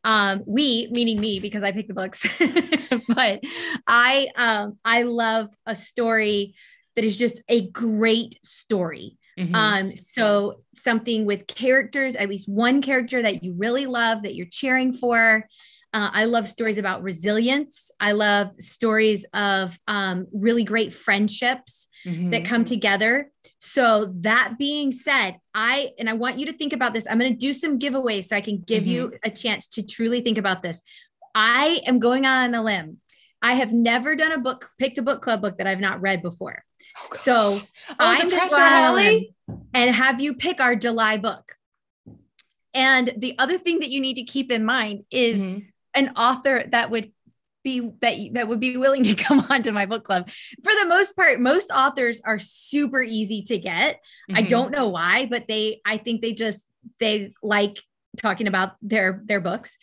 A: um, we meaning me because I pick the books, but I um, I love a story that is just a great story.
B: Mhm.
A: Um, so something with characters, at least one character that you really love that you're cheering for. Uh, I love stories about resilience. I love stories of um, really great friendships that
B: Mhm.
A: come together. So that being said, I and I want you to think about this. I'm going to do some giveaways so I can give you a chance to truly think about this. I am going on a limb. I have never done a book, picked a book club book that I've not read before.
B: Oh.
A: So
B: oh,
A: I'm
B: the
A: gonna
B: pressure,
A: on a
B: Holly.
A: limb and have you pick our July book. And the other thing that you need to keep in mind is
B: Mhm.
A: An author that would be that that would be willing to come on to my book club. For the most part, most authors are super easy to get. I
B: Mhm.
A: don't know why, but they I think they just they like talking about their their books.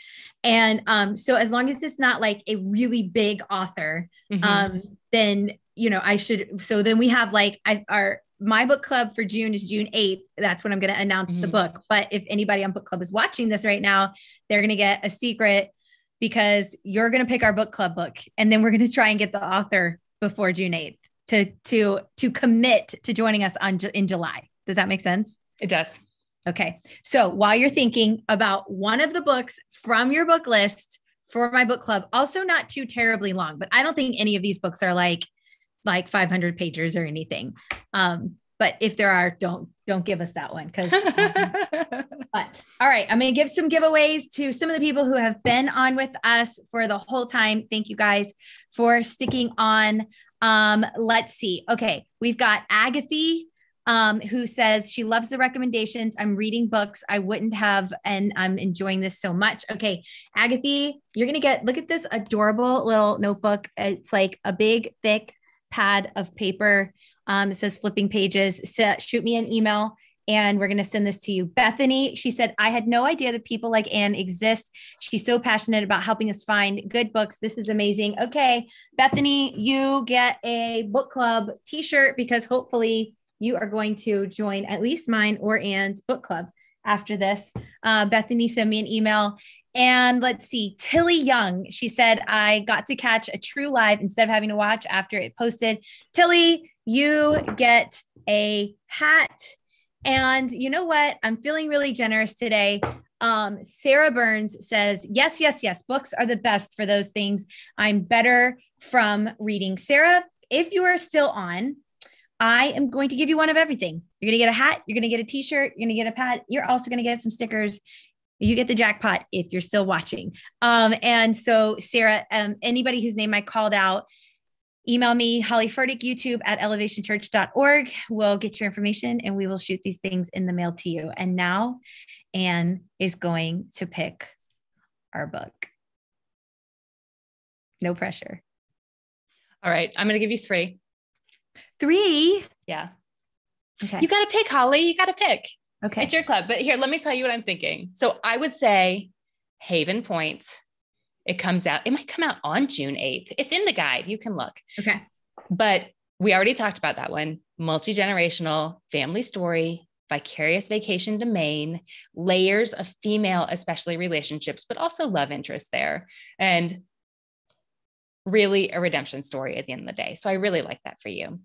A: And um so as long as it's not like a really big author,
B: Mhm.
A: um then you know I should so then we have like I our my book club for June is June 8th. That's when I'm going to announce the
B: Mhm.
A: book. But if anybody on book club is watching this right now, they're going to get a secret because you're going to pick our book club book and then we're going to try and get the author before June 8th to to to commit to joining us on in July. Does that make sense?
B: it does.
A: Okay. So while you're thinking about one of the books from your book list for my book club, also not too terribly long, but I don't think any of these books are like like 500 pages or anything. Um, but if there are, don't don't give us that one because. but all right, I'm going to give some giveaways to some of the people who have been on with us for the whole time. Thank you guys for sticking on. Um, let's see. Okay, we've got Agathy um, who says she loves the recommendations. I'm reading books I wouldn't have, and I'm enjoying this so much. Okay, Agathy, you're gonna get look at this adorable little notebook. It's like a big, thick pad of paper. Um, it says flipping pages. So shoot me an email and we're going to send this to you. Bethany, she said, I had no idea that people like Anne exist. She's so passionate about helping us find good books. This is amazing. Okay, Bethany, you get a book club t shirt because hopefully you are going to join at least mine or Anne's book club after this. Uh, Bethany sent me an email. And let's see, Tilly Young, she said, I got to catch a true live instead of having to watch after it posted. Tilly, you get a hat. And you know what? I'm feeling really generous today. Um, Sarah Burns says, Yes, yes, yes. Books are the best for those things. I'm better from reading. Sarah, if you are still on, I am going to give you one of everything. You're going to get a hat, you're going to get a t shirt, you're going to get a pad. You're also going to get some stickers. You get the jackpot if you're still watching. Um, and so, Sarah, um, anybody whose name I called out, email me holly furtick youtube at elevationchurch.org we'll get your information and we will shoot these things in the mail to you and now anne is going to pick our book no pressure
B: All right. I'm going to give you three.
A: three
B: Yeah.
A: okay
B: You got to pick, Holly. You got to pick.
A: okay
B: It's your club. But here, let me tell you what I'm thinking. So I would say Haven Point. It comes out, it might come out on June 8th. It's in the guide. You can look.
A: okay
B: But we already talked about that one multi generational family story, vicarious vacation to Maine, layers of female, especially relationships, but also love interest there. And really a redemption story at the end of the day. So I really like that for you.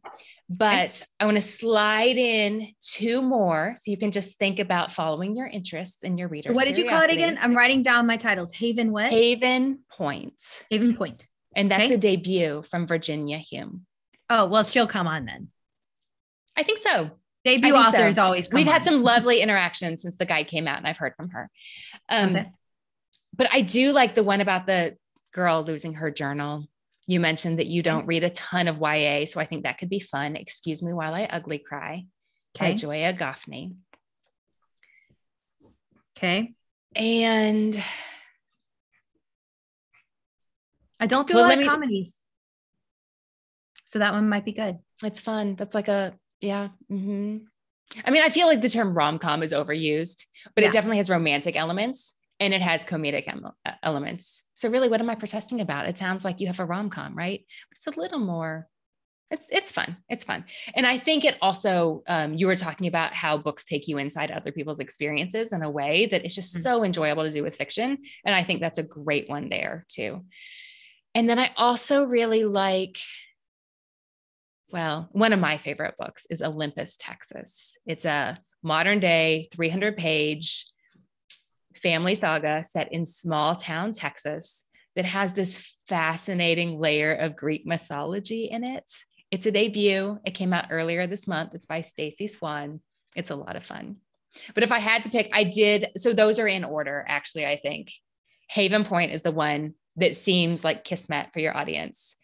B: But I want to slide in two more so you can just think about following your interests and your readers.
A: what did you call it again i'm writing down my titles haven what
B: Haven Point.
A: haven Point.
B: And that's
A: Okay.
B: a debut from Virginia Hume.
A: oh well she'll come on then
B: I think so.
A: debut
B: think so.
A: authors always come
B: We've had some lovely interactions since the guide came out, and I've heard from her. Um,
A: Okay.
B: But I do like the one about the girl losing her journal. You mentioned that you don't read a ton of YA, so I think that could be fun. Excuse me while I ugly cry by
A: okay
B: Joya Goffney.
A: okay
B: And
A: i don't do
B: Well,
A: a lot of
B: me-
A: comedies so that one might be good
B: it's fun. That's like a, yeah. mhm. I mean, I feel like the term rom com is overused, but
A: Yeah.
B: it definitely has romantic elements and it has comedic em- uh, elements. So, really, what am I protesting about? It sounds like you have a rom com, right? But it's a little more. It's it's fun. It's fun, and I think it also. Um, you were talking about how books take you inside other people's experiences in a way that it's just
A: Mm.
B: so enjoyable to do with fiction, and I think that's a great one there too. And then I also really like well, one of my favorite books is Olympus, Texas. It's a modern day 300 page family saga set in small town Texas that has this fascinating layer of Greek mythology in it. It's a debut. It came out earlier this month. It's by Stacey Swann. It's a lot of fun. But if I had to pick, I did. So those are in order, actually, I think. Haven Point is the one that seems like Kismet for your audience.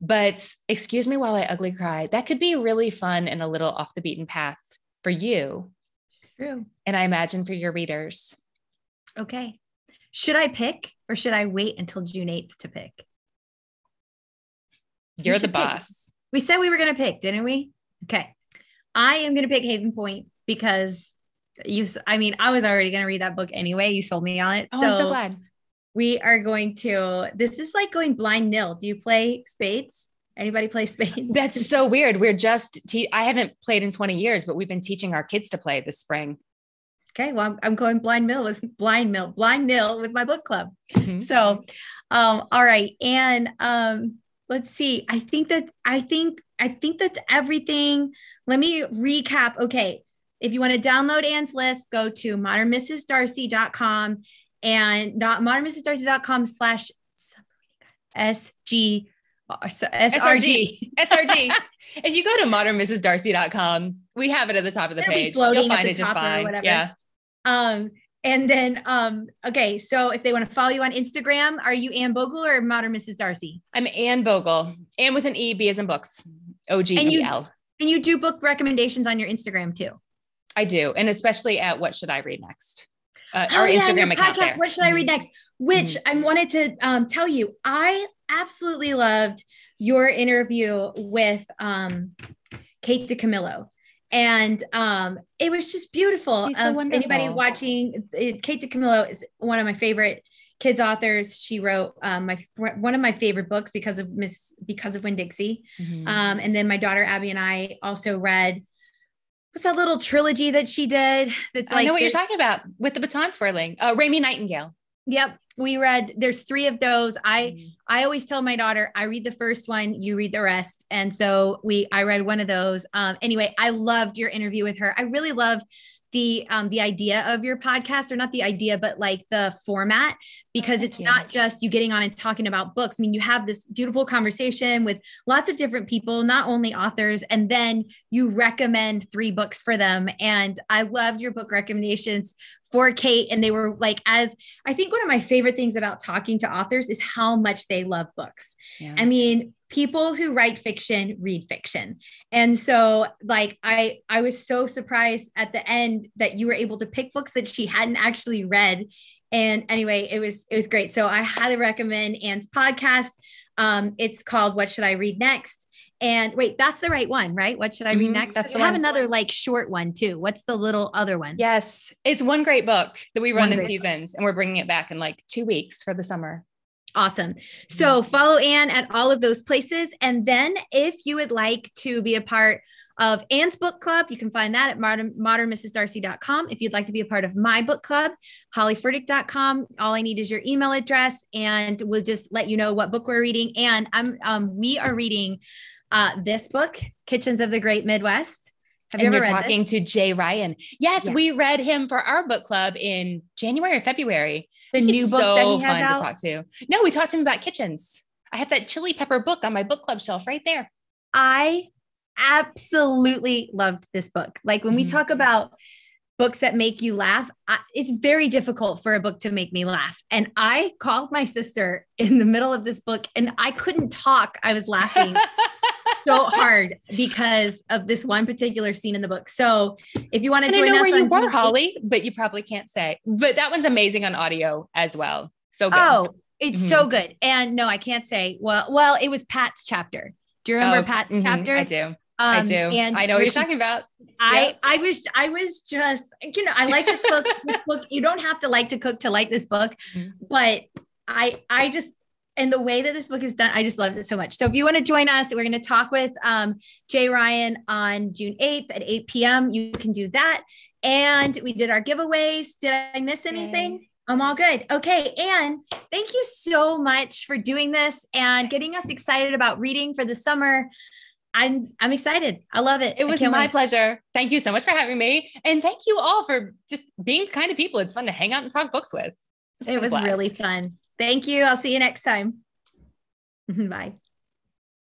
B: But excuse me while I ugly cry. That could be really fun and a little off the beaten path for you.
A: True.
B: And I imagine for your readers.
A: Okay. Should I pick or should I wait until June 8th to pick?
B: You're the
A: should pick.
B: boss.
A: We said we were going to pick, didn't we? Okay. I am going to pick Haven Point because you, I mean, I was already going to read that book anyway. You sold me on it.
B: Oh, I'm so glad.
A: we are going to, this is like going blind nil. Do you play spades? Anybody play spades?
B: That's so weird. We're just, te- I haven't played in 20 years, but we've been teaching our kids to play this spring.
A: Okay. Well, I'm, I'm going blind mill with blind mill, blind nil with my book club.
B: Mhm.
A: So, um, all right. And um, let's see. I think that I think I think that's everything. Let me recap. Okay. If you want to download Anne's list, go to modernmrsdarcy.com and not modernmrsdarcy.com slash SG SRG.
B: SRG. if you go to modernmrsdarcy.com, we have it at the top of the
A: It'll
B: page. You'll find it just fine. Yeah.
A: Um, and then um, okay, so if they want to follow you on Instagram, are you Anne Bogel or Modern Mrs. Darcy?
B: I'm Anne Bogel. Anne with an E, B as in books. O G
A: And
B: E
A: you-
B: L.
A: And you do book recommendations on your Instagram too.
B: I do. And especially at What Should I Read Next? Uh,
A: Oh,
B: our
A: yeah,
B: Instagram account.
A: podcast,
B: there.
A: What should I read
B: Mhm.
A: next? Which I wanted to um, tell you, I absolutely loved your interview with um, Kate DiCamillo. And um, it was just beautiful.
B: So
A: Um, anybody watching, uh, Kate DiCamillo is one of my favorite kids authors. She wrote um, my one of my favorite books because of Miss because of Winn Dixie.
B: Mhm.
A: Um, and then my daughter Abby and I also read what's that little trilogy that she did? That's
B: I know what
A: there-
B: you're talking about with the baton twirling. Uh, Raymie Nightingale.
A: Yep. We read there's three of those. I
B: Mhm.
A: I always tell my daughter, I read the first one, you read the rest. And so we I read one of those. Um anyway, I loved your interview with her. I really love the um the idea of your podcast or not the idea but like the format because it's not just you getting on and talking about books. I mean, you have this beautiful conversation with lots of different people, not only authors, and then you recommend three books for them. And I loved your book recommendations for Kate. And they were like, as I think one of my favorite things about talking to authors is how much they love books.
B: Yeah.
A: I mean, people who write fiction read fiction. And so like I I was so surprised at the end that you were able to pick books that she hadn't actually read. And anyway, it was it was great. So I highly recommend Anne's podcast. Um, it's called What Should I Read Next? And wait, that's the right one, right? What should I read
B: Mhm,
A: next?
B: that's
A: you have
B: one.
A: another like short one too. What's the little other one?
B: Yes. It's one great book that we run
A: One
B: in seasons, and we're bringing it back in like two weeks for the summer.
A: Awesome. So follow Anne at all of those places. And then if you would like to be a part of Anne's book club, you can find that at modern, modernmrsdarcy.com. If you'd like to be a part of my book club, hollyfurtick.com. All I need is your email address and we'll just let you know what book we're reading. And I'm um, we are reading uh, this book, Kitchens of the Great Midwest. Have
B: and you're
A: read
B: talking to Jay Ryan. Yes,
A: Yeah.
B: we read him for our book club in January or February.
A: the
B: He's
A: new book
B: so fun
A: out?
B: to talk to. No, we talked to him about kitchens. I have that chili pepper book on my book club shelf right there.
A: I absolutely loved this book. Like when we
B: Mhm.
A: talk about books that make you laugh, I, it's very difficult for a book to make me laugh. And I called my sister in the middle of this book and I couldn't talk. I was laughing so hard because of this one particular scene in the book. So if you want
B: I
A: to
B: didn't know
A: us
B: where you were, Holly, but you probably can't say. But that one's amazing on audio as well. So good.
A: Oh, it's
B: Mhm.
A: so good. And no, I can't say, well, well, it was Pat's chapter. Do you remember
B: Oh,
A: Pat's
B: mhm,
A: chapter?
B: I do. I do. And I know what you're talking about.
A: I yep. I was I was just you know I like to cook this book. You don't have to like to cook to like this book, mm-hmm. but I I just and the way that this book is done, I just loved it so much. So if you want to join us, we're going to talk with um, Jay Ryan on June 8th at 8 p.m. You can do that. And we did our giveaways. Did I miss anything? Yay. I'm all good. Okay. And thank you so much for doing this and getting us excited about reading for the summer. I'm I'm excited. I love it.
B: It was my wait. pleasure. Thank you so much for having me. And thank you all for just being kind of people. It's fun to hang out and talk books with.
A: It's it was really fun. Thank you. I'll see you next time. Bye.